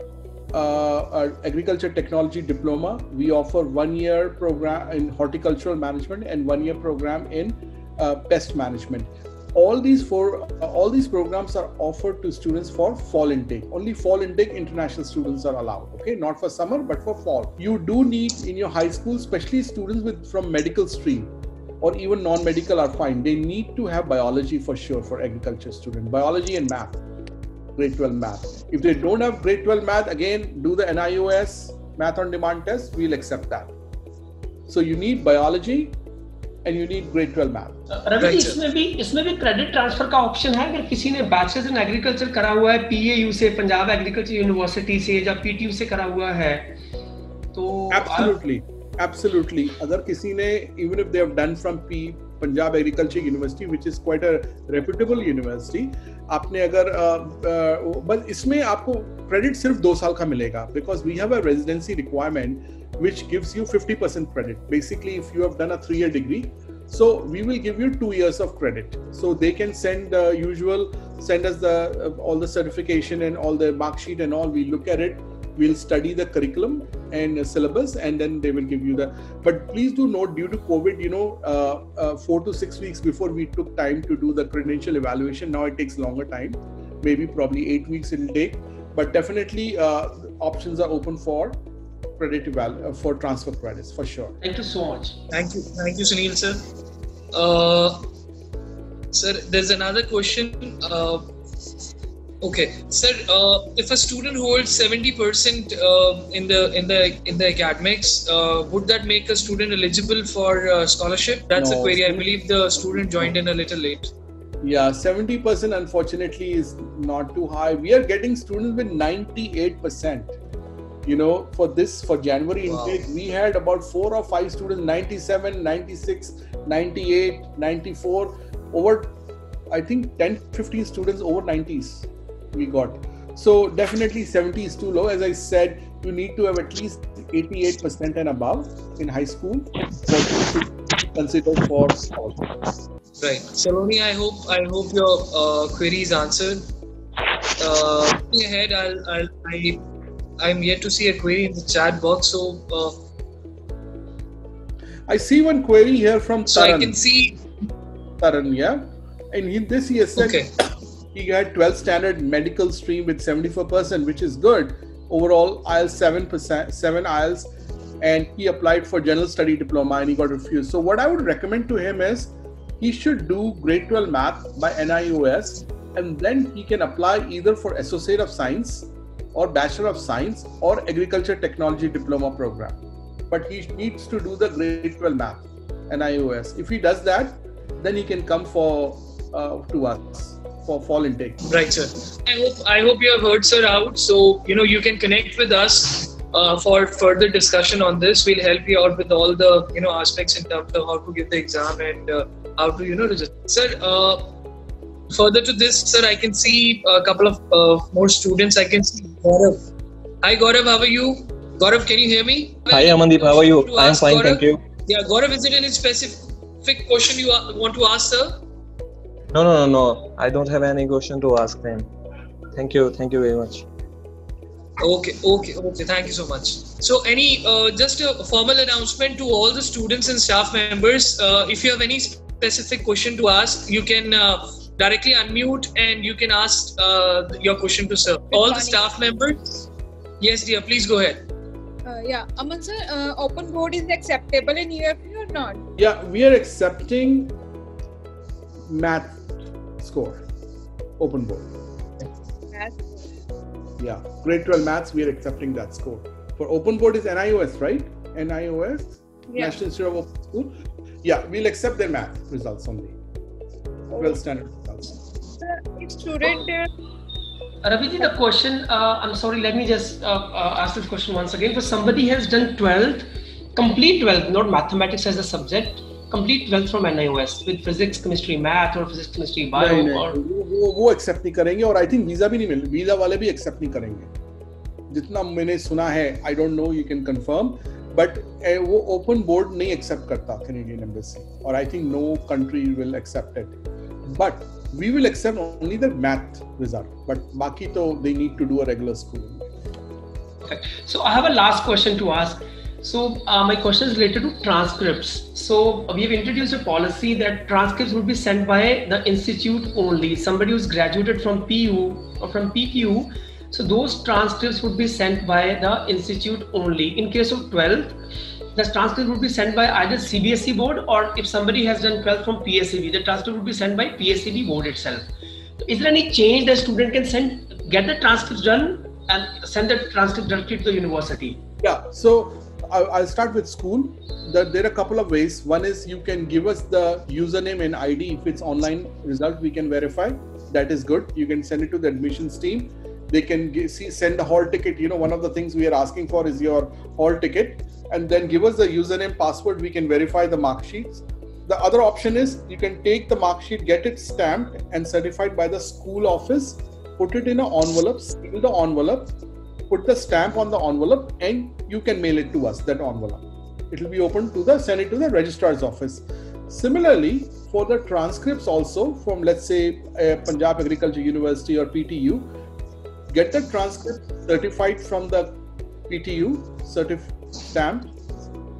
uh, agriculture technology diploma. We offer one year program in horticultural management and one year program in uh, pest management. All these four, uh, all these programs are offered to students for fall intake. Only fall intake international students are allowed. Okay, not for summer, but for fall. You do need in your high school, especially students with from medical stream or even non-medical are fine. They need to have biology for sure for agriculture student, biology and math, grade 12 math. If they don't have grade 12 math, again, do the NIOS math on demand test, we'll accept that. So you need biology and you need grade 12 math. Ravi इसमें भी इसमें भी credit transfer का option है अगर किसी ने bachelors in agriculture करा हुआ है पीएयू से पंजाब एग्रीकल्चर यूनिवर्सिटी से या पीटीयू से करा हुआ है तो एब्सोल्युटली एब्सोल्युटली अगर किसी ने even if they have done from P Punjab agriculture university which is quite a reputable university आपने अगर बस इसमें आपको क्रेडिट सिर्फ़ दो साल का मिलेगा because we have a residency requirement which gives you 50 percent credit basically if you have done a three year degree so we will give you two years of credit. So they can send uh, usual send us the uh, all the certification and all the mark sheet and all we look at it. We'll study the curriculum and syllabus and then they will give you the but please do note due to covid you know uh, uh, four to six weeks before we took time to do the credential evaluation now it takes longer time maybe probably eight weeks it'll take but definitely uh, options are open for credit eval- uh, for transfer credits for sure. Thank you so much. Thank you. Thank you sunil sir. Uh, sir there's another question uh, Okay, sir. Uh, if a student holds seventy percent uh, in the in the in the academics, uh, would that make a student eligible for uh, scholarship? That's no. a query. I believe the student joined in a little late. Yeah, seventy percent unfortunately is not too high. We are getting students with ninety-eight percent. You know, for this for January wow. intake, we had about four or five students 97, 96, 98, 94. Over, I think 10, 15 students over 90s we got. So definitely 70 is too low. As I said, you need to have at least 88% and above in high school for to consider for Right. Saloni, I hope I hope your uh, query is answered. Uh, ahead, I'll, I'll, I, I'm yet to see a query in the chat box. So uh, I see one query here from so I can see Taran, yeah. And in this he has said okay he had 12 standard medical stream with 74%, which is good. Overall, IELTS 7%, 7 IELTS, and he applied for general study diploma and he got refused. So, what I would recommend to him is he should do grade 12 math by NIOS and then he can apply either for Associate of Science or Bachelor of Science or Agriculture Technology Diploma program. But he needs to do the grade 12 math NIOS. If he does that, then he can come for uh, to us for fall intake. Right, sir. I hope I hope you have heard sir out. So you know you can connect with us uh, for further discussion on this. We'll help you out with all the you know aspects in terms of how to give the exam and uh, how to you know register. Sir, uh, further to this, sir, I can see a couple of uh, more students. I can see Gaurav. Hi, Gaurav. How are you? Gaurav, can you hear me? Hi, Amandeep. How are you? I'm fine, Gaurav? thank you. Yeah, Gaurav, is it any specific question you want to ask, sir? No, no, no, no. I don't have any question to ask them. Thank you. Thank you very much. Okay, okay, okay. Thank you so much. So, any uh, just a formal announcement to all the students and staff members. Uh, if you have any specific question to ask, you can uh, directly unmute and you can ask uh, your question to sir. All the staff members. Yes, dear. Please go ahead. Uh, yeah, Aman sir, uh, open board is acceptable in UFV or not? Yeah, we are accepting math score, open board. Math. Yeah, grade 12 maths, we are accepting that score. For open board is NIOS, right? NIOS, Yeah. National Institute of Open School. Yeah, we'll accept their math results only. 12 standard results. Sir, if student uh, Raviji, the question, uh, I'm sorry, let me just uh, uh, ask this question once again. For somebody has done 12th, complete 12th, not mathematics as a subject, complete 12th from NIOS with physics, chemistry, math or physics, chemistry, bio नहीं, नहीं, or वो वो- वो accept नहीं करेंगे और I think visa भी नहीं मिल वीज़ा वाले भी एक्सेप्ट नहीं करेंगे जितना मैंने सुना है I don't know you can confirm but वो ओपन बोर्ड नहीं एक्सेप्ट करता कैनेडियन एम्बेसी और I think no country will accept it but we will accept only the math result but बाकी तो they need to do a regular schooling. So I have a last question to ask. So uh, my question is related to transcripts. So we have introduced a policy that transcripts will be sent by the institute only. Somebody who's graduated from PU or from PQ. So those transcripts would be sent by the institute only. In case of 12th, the transcript would be sent by either CBSE board or if somebody has done 12th from PSEB, the transcript would be sent by PSEB board itself. Is there any change that student can send, get the transcripts done and send the transcript directly to the university? Yeah, so I'll start with school. There are a couple of ways. One is you can give us the username and ID. If it's online result, we can verify. That is good. You can send it to the admissions team. They can see send a hall ticket. You know, one of the things we are asking for is your hall ticket, and then give us the username, password. We can verify the mark sheets. The other option is you can take the mark sheet, get it stamped and certified by the school office, put it in an envelope, seal the envelope, put the stamp on the envelope and you can mail it to us that envelope. It will be open to the send it to the registrar's office. Similarly for the transcripts also from let's say uh, punjab agriculture university or ptu get the transcript certified from the ptu certif- stamp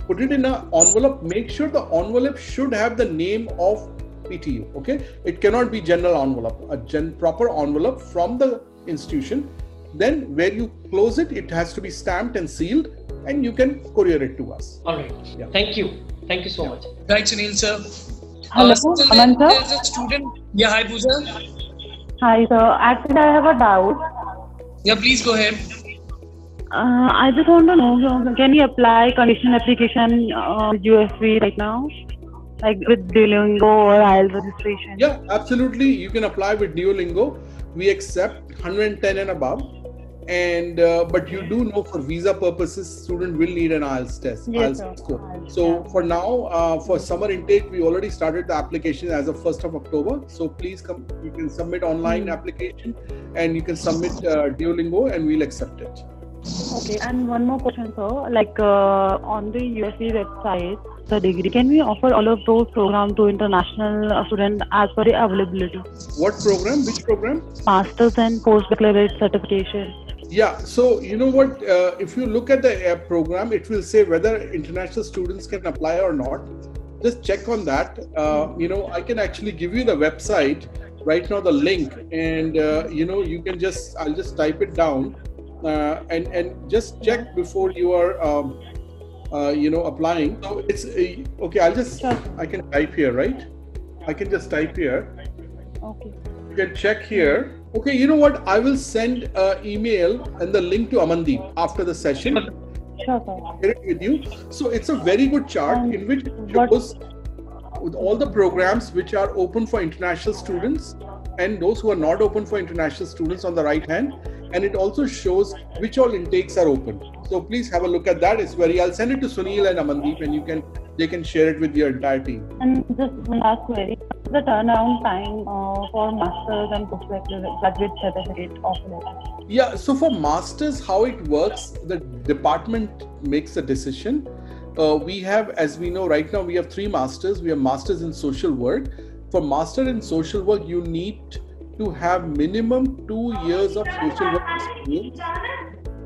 put it in an envelope make sure the envelope should have the name of ptu okay? It cannot be general envelope a gen- proper envelope from the institution then where you close it it has to be stamped and sealed and you can courier it to us All right. Thank you. Thank you so much. Right, Sunil sir. Hello, Uh, so there- sir. There's a student. Yeah, hi Pooja. Hi, sir. Actually, I have a doubt. Yeah, please go ahead. Uh, I just want to know, can you apply condition application uh, UFV right now? Like with Duolingo or IELTS registration? yeah absolutely you can apply with duolingo we accept 110 and above and uh, but you do know for visa purposes student will need an ielts test Yes, IELTS score so for now uh, for summer intake we already started the application as of 1st of october so please come you can submit online Hmm. application and you can submit uh, duolingo and we'll accept it Okay, and one more question, sir. Like uh, on the USC website, the degree, can we offer all of those programs to international uh, students as per the availability? what program which program Masters and postbaccalaureate certification. Yeah, so you know what? Uh, if you look at the uh, program, it will say whether international students can apply or not. Just check on that. Uh, you know, I can actually give you the website right now, the link, and uh, you know, you can just I'll just type it down uh, and and just check before you are um, uh, you know applying. So it's okay. I'll just I can type here, right? I can just type here. Okay. You can check here. Okay, you know what? I will send an email and the link to Amandeep after the session. Sure, sir. Share it with you. So it's a very good chart um, in which it shows uh, with all the programs which are open for international students and those who are not open for international students on the right hand and it also shows which all intakes are open so please have a look at that it's very i'll send it to sunil and amandeep and you can they can share it with your entire team And just one last query. The turnaround time uh, for masters and postgraduate graduate certificate letter. Yeah, so for masters, how it works, the department makes a decision. Uh, we have, as we know right now, we have three masters. We have masters in social work. For master in social work, you need to have minimum two years of social work experience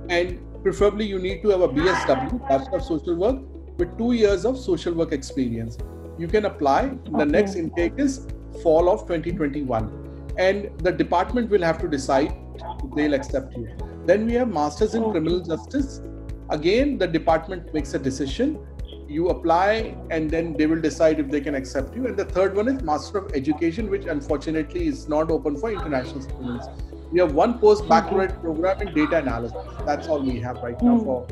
and preferably you need to have a BSW, Bachelor of Social Work, with two years of social work experience. You can apply. The okay. next intake is fall of 2021, and the department will have to decide if they'll accept you. Then we have Masters in Criminal Justice. Again, the department makes a decision. You apply, and then they will decide if they can accept you. And the third one is Master of Education, which unfortunately is not open for international students we have one post baccalaureate program in data analysis. That's all we have right now hmm. for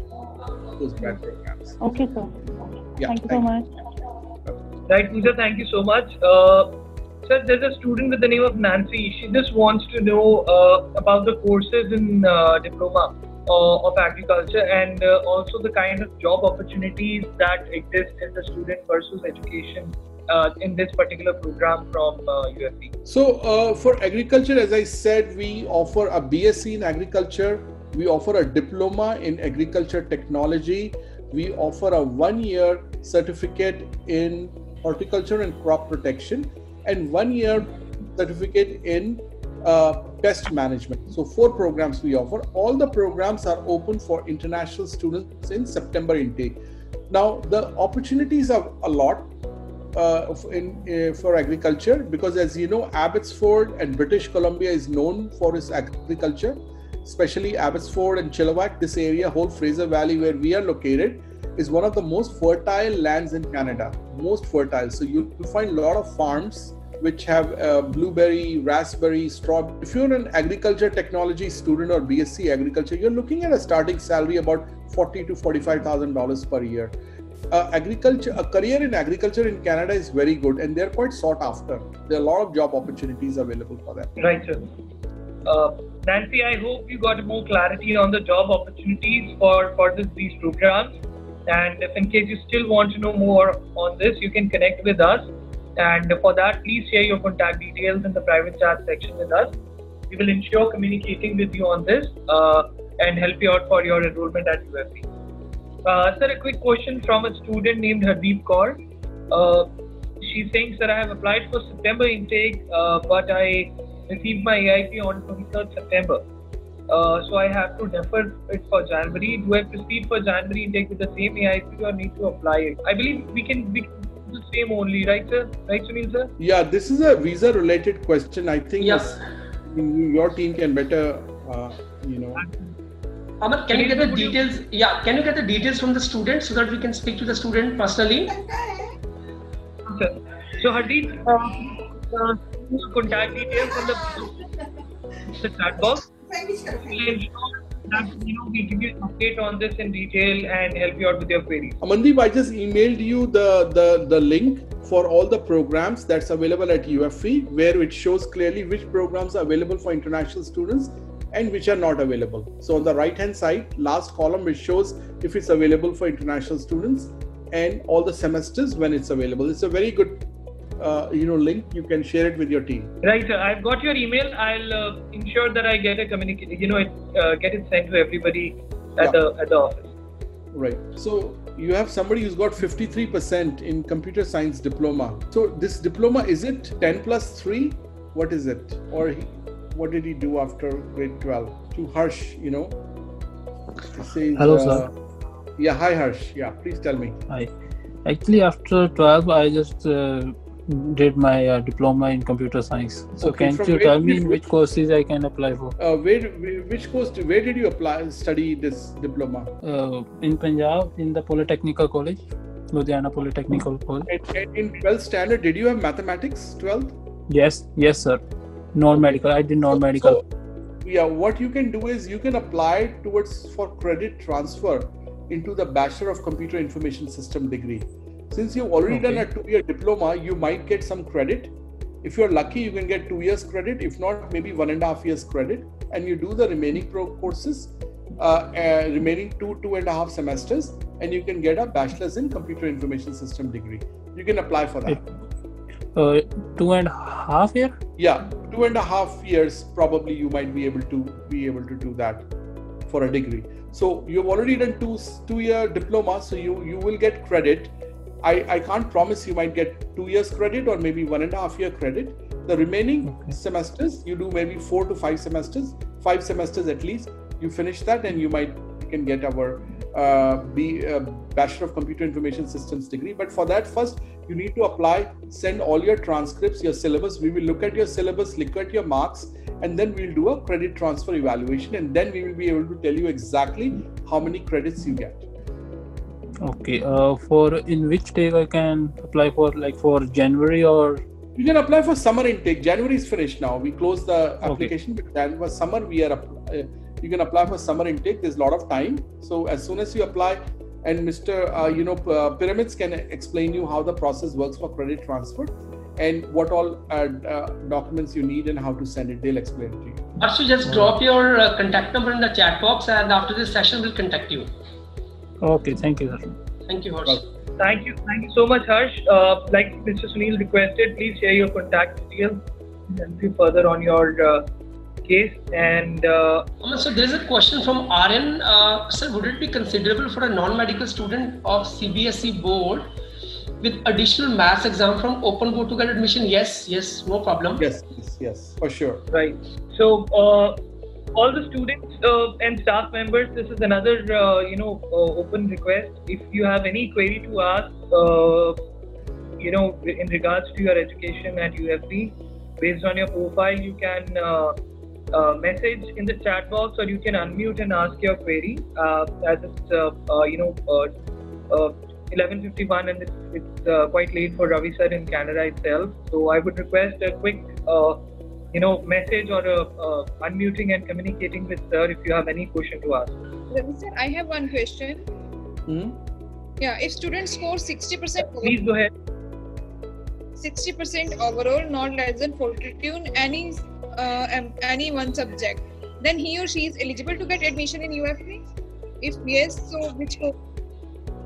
postgrad programs. Okay, sir. Yeah, thank you so much. Right, Pooja, thank you so much. Uh, sir, there's a student with the name of Nancy. She just wants to know uh, about the courses in uh, diploma uh, of agriculture and uh, also the kind of job opportunities that exist if the student pursues education uh, in this particular program from uh, UFV? So, uh, for agriculture, as I said, we offer a BSc in agriculture, we offer a diploma in agriculture technology, we offer a one year certificate in horticulture and crop protection, and one year certificate in uh, pest management. So, four programs we offer. All the programs are open for international students in September intake. Now, the opportunities are a lot uh, in, uh, for agriculture because, as you know, Abbotsford and British Columbia is known for its agriculture, especially Abbotsford and Chilliwack. This area, whole Fraser Valley, where we are located, is one of the most fertile lands in Canada. Most fertile. So you find a lot of farms which have uh, blueberry, raspberry, strawberry. If you're an agriculture technology student or BSc agriculture, you're looking at a starting salary about forty to forty-five thousand dollars per year uh, agriculture, a career in agriculture in Canada is very good, and they're quite sought after. There are a lot of job opportunities available for them. Right, sir. Uh, Nancy, I hope you got more clarity on the job opportunities for for this, these programs. And if in case you still want to know more on this, you can connect with us. And for that, please share your contact details in the private chat section with us. We will ensure communicating with you on this uh, and help you out for your enrollment at UFV. Uh, sir, a quick question from a student named Hardeep Kaur. Uh, saying, sir, I have applied for September intake, uh, but I received my AIP on 23rd September. Uh, so I have to defer it for January. Do I proceed for January intake with the same AIP or need to apply it? I believe we can, we can do the same only, right, sir? Right, Sunil, sir? Yeah, this is a visa related question. I think yes. your team can better, uh, you know. Aman, can you get the details? Yeah, can you get the details from the student so that we can speak to the student personally? Okay. So, Hardeep, uh, uh, contact details from the, the chat box. That, you know, we give you an update on this in detail and help you out with your queries. Amandeep, I just emailed you the, the, the link for all the programs that's available at UFV, where it shows clearly which programs are available for international students and which are not available. So on the right hand side, last column which shows if it's available for international students and all the semesters when it's available. It's a very good uh, you know link. You can share it with your team. Right. I've got your email. I'll uh, ensure that I get a communicate. You know, it, uh, get it sent to everybody at yeah. the at the office. Right. So you have somebody who's got 53% in computer science diploma. So this diploma is it 10 plus 3? What is it? Or what did he do after grade 12? To Harsh, you know. Says, Hello, uh, sir. Yeah, hi Harsh. Yeah, please tell me. Hi. Actually, after 12, I just uh, did my uh, diploma in computer science. So, okay, can you tell me which courses I can apply for? Uh, where, which course? Where did you apply study this diploma? Uh, in Punjab, in the Polytechnical College, Ludhiana Polytechnical College. And, in 12th standard, did you have mathematics? 12th? Yes, yes, sir non-medical i did non-medical so, yeah what you can do is you can apply towards for credit transfer into the bachelor of computer information system degree since you've already okay. done a two-year diploma you might get some credit. If you're lucky you can get two years credit. If not maybe one and a half years credit. And you do the remaining pro courses uh, uh, remaining two two and a half semesters and you can get a bachelor's in computer information system degree. You can apply for that. Uh, two and a half year? Yeah two and a half years probably you might be able to be able to do that for a degree. So you've already done two two year diploma so you you will get credit i i can't promise you might get two years credit or maybe one and a half year credit the remaining okay. semesters you do maybe four to five semesters five semesters at least you finish that and you might you can get our uh, B, uh, Bachelor of Computer Information Systems degree. But for that, first you need to apply, send all your transcripts, your syllabus. We will look at your syllabus, look at your marks, and then we'll do a credit transfer evaluation, and then we will be able to tell you exactly how many credits you get. Okay. Uh, for in which take I can apply for, like for January or you can apply for summer intake. January is finished now. We closed the application, okay. but January was summer. We are uh, you can apply for summer intake. There's a lot of time. So as soon as you apply, and Mr. Uh, you know uh, pyramids can explain you how the process works for credit transfer and what all uh, uh documents you need and how to send it. They'll explain it to you. Arshu, just drop your uh, contact number in the chat box, and after this session, we'll contact you. Okay, thank you, Arshu. Thank you, Harsh. Thank you. Thank you so much, Harsh. Uh, like Mr. Sunil requested, please share your contact details and help you further on your uh, case. And uh, so there is a question from Aryan. Uh, sir, would it be considerable for a non-medical student of CBSE board with additional maths exam from open board to get admission? Yes, yes, no problem. Yes, yes, yes, for sure. Right. So uh, all the students uh, and staff members, this is another uh, you know uh, open request. If you have any query to ask, uh, you know, in regards to your education at UFV, based on your profile, you can uh, uh, message in the chat box, or you can unmute and ask your query. as it's you know. 11:51 and it's, it's quite late for Ravi sir in Canada itself. So I would request a quick you know, message or a, uh, unmuting and communicating with sir if you have any question to ask. Sir, I have one question. Hmm? Yeah, if students score 60%, please go ahead. 60% overall, not less than fortitude, any uh, any one subject, then he or she is eligible to get admission in UFV. If yes, so which course?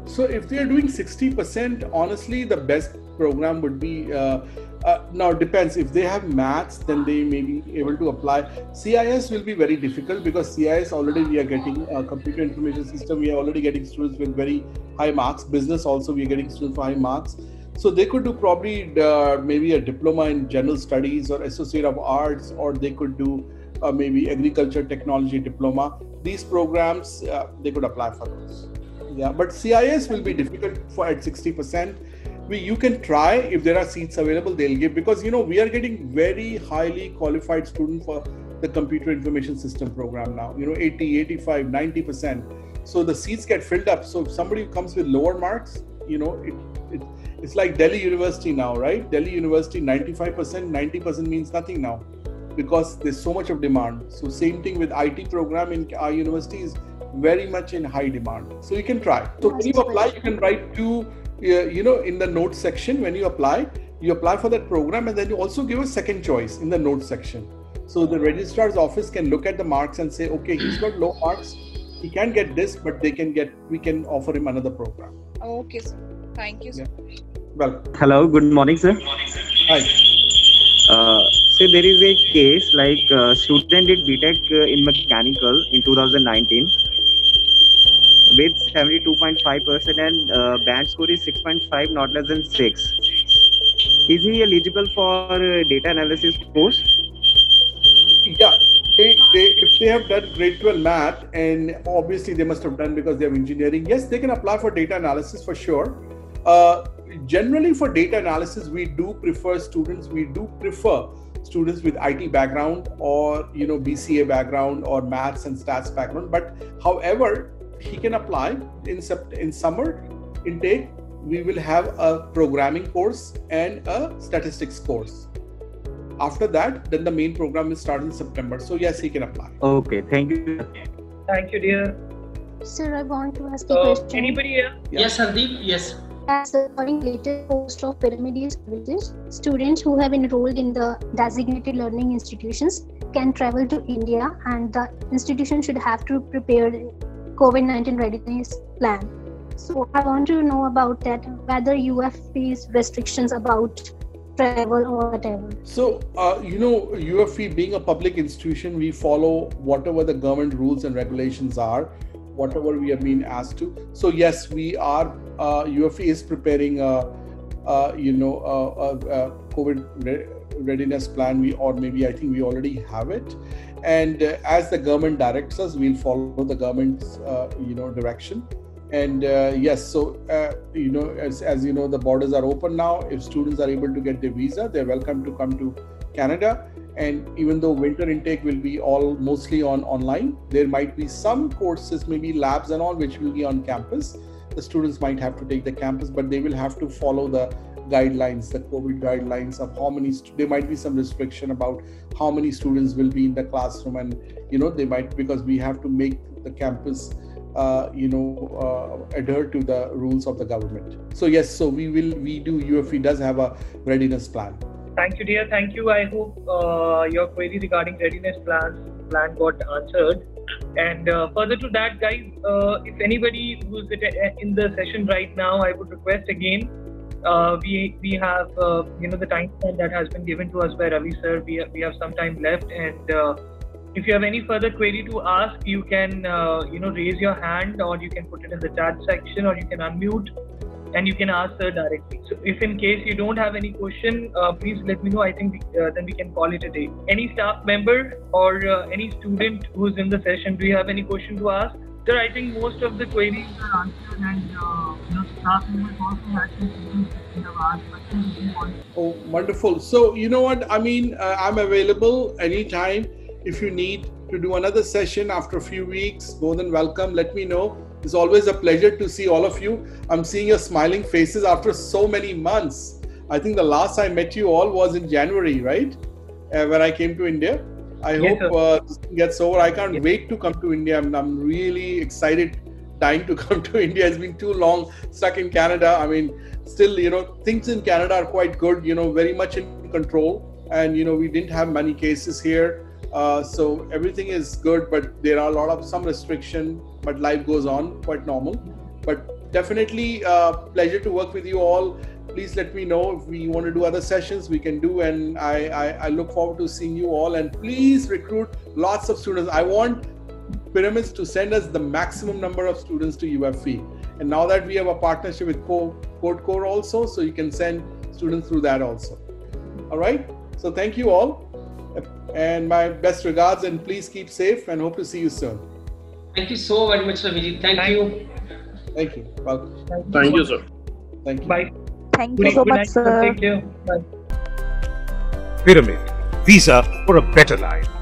So if they are doing 60%, honestly, the best program would be uh, uh, now depends. If they have maths then they may be able to apply. Cis will be very difficult because cis already we are getting a computer information system. We are already getting students with very high marks. Business also we are getting students with high marks. So they could do probably uh, maybe a diploma in general studies or associate of arts or they could do uh, maybe agriculture technology diploma. These programs uh, they could apply for those. Yeah but cis will be difficult for at 60 percent we, you can try. If there are seats available they'll give because you know we are getting very highly qualified student for the computer information system program now. You know 80 85 90 percent. So the seats get filled up. So if somebody comes with lower marks you know it, it it's like delhi university now right? Delhi university 95 percent 90 percent means nothing now because there's so much of demand. So same thing with it program in our university is very much in high demand. So you can try. So when you apply you can write two you know in the notes section when you apply you apply for that program and then you also give a second choice in the notes section. So the registrar's office can look at the marks and say okay he's got low marks. He can get this but they can get we can offer him another program. Okay sir. Thank you sir. Yeah. well. Hello good morning sir. Hi. Uh, so there is a case like uh, student did btech uh, in mechanical in 2019 with 72.5% and uh, band score is 6.5, not less than 6. Is he eligible for uh, data analysis course? Yeah, they, they, if they have done grade 12 math, and obviously they must have done because they have engineering, yes, they can apply for data analysis for sure. Uh, generally, for data analysis, we do prefer students, we do prefer students with IT background or you know BCA background or maths and stats background. But however, he can apply in in summer intake we will have a programming course and a statistics course. After that then the main program will start in september. So yes he can apply. Okay thank you. Thank you dear. Sir i want to ask a uh, question. anybody here? Yeah. yes Hardeep yes. As according latest post of pyramid services students who have enrolled in the designated learning institutions can travel to india and the institution should have to prepare COVID 19 readiness plan. So I want to know about that, whether UFV's restrictions about travel or whatever. So, uh, you know, UFV being a public institution, we follow whatever the government rules and regulations are, whatever we have been asked to. So, yes, we are, uh, is preparing a, a you know, a, a COVID re- readiness plan we or maybe i think we already have it and uh, as the government directs us we'll follow the government's uh, you know direction. And uh, yes so uh, you know as, as you know the borders are open now. If students are able to get their visa they're welcome to come to canada. And even though winter intake will be all mostly on online there might be some courses maybe labs and all which will be on campus. The students might have to take the campus but they will have to follow the guidelines, the COVID guidelines of how many, there might be some restriction about how many students will be in the classroom. And, you know, they might, because we have to make the campus, uh, you know, uh, adhere to the rules of the government. So, yes, so we will, we do, UFV does have a readiness plan. Thank you, dear. Thank you. I hope uh, your query regarding readiness plans plan got answered. And uh, further to that, guys, uh, if anybody who's in the session right now, I would request again uh, we we have uh, you know the time span that has been given to us by Ravi sir. We have, we have some time left, and uh, if you have any further query to ask, you can uh, you know raise your hand, or you can put it in the chat section, or you can unmute, and you can ask sir directly. So if in case you don't have any question, uh, please let me know. I think we, uh, then we can call it a day. Any staff member or any student who's in the session, do you have any question to ask? Sir, I think most of the queries are answered and uh, you know, staff members also had some questions. Oh, wonderful. So, you know what? I mean, uh, I'm available anytime. If you need to do another session after a few weeks, more than welcome. Let me know. It's always a pleasure to see all of you. I'm seeing your smiling faces after so many months. I think the last I met you all was in January, right? Uh, when I came to India. I yes, hope uh, this gets over. I can't yes. wait to come to India. I'm, I'm really excited, dying to come to India. It's been too long stuck in Canada. I mean, still, you know, things in Canada are quite good. You know, very much in control. And you know, we didn't have many cases here, uh, so everything is good. But there are a lot of some restriction. But life goes on, quite normal. But definitely, uh, pleasure to work with you all please let me know if we want to do other sessions we can do and I, I, I look forward to seeing you all and please recruit lots of students i want pyramids to send us the maximum number of students to UFV. And now that we have a partnership with CodeCore also, so you can send students through that also. All right. So thank you all. And my best regards and please keep safe and hope to see you soon. Thank you so very much, Raviji. Thank, Thank you. Thank you. Welcome. Thank you, sir. Thank you. Bye. Thank you so much, sir. Thank you. Bye. Pyramid Visa for a better life.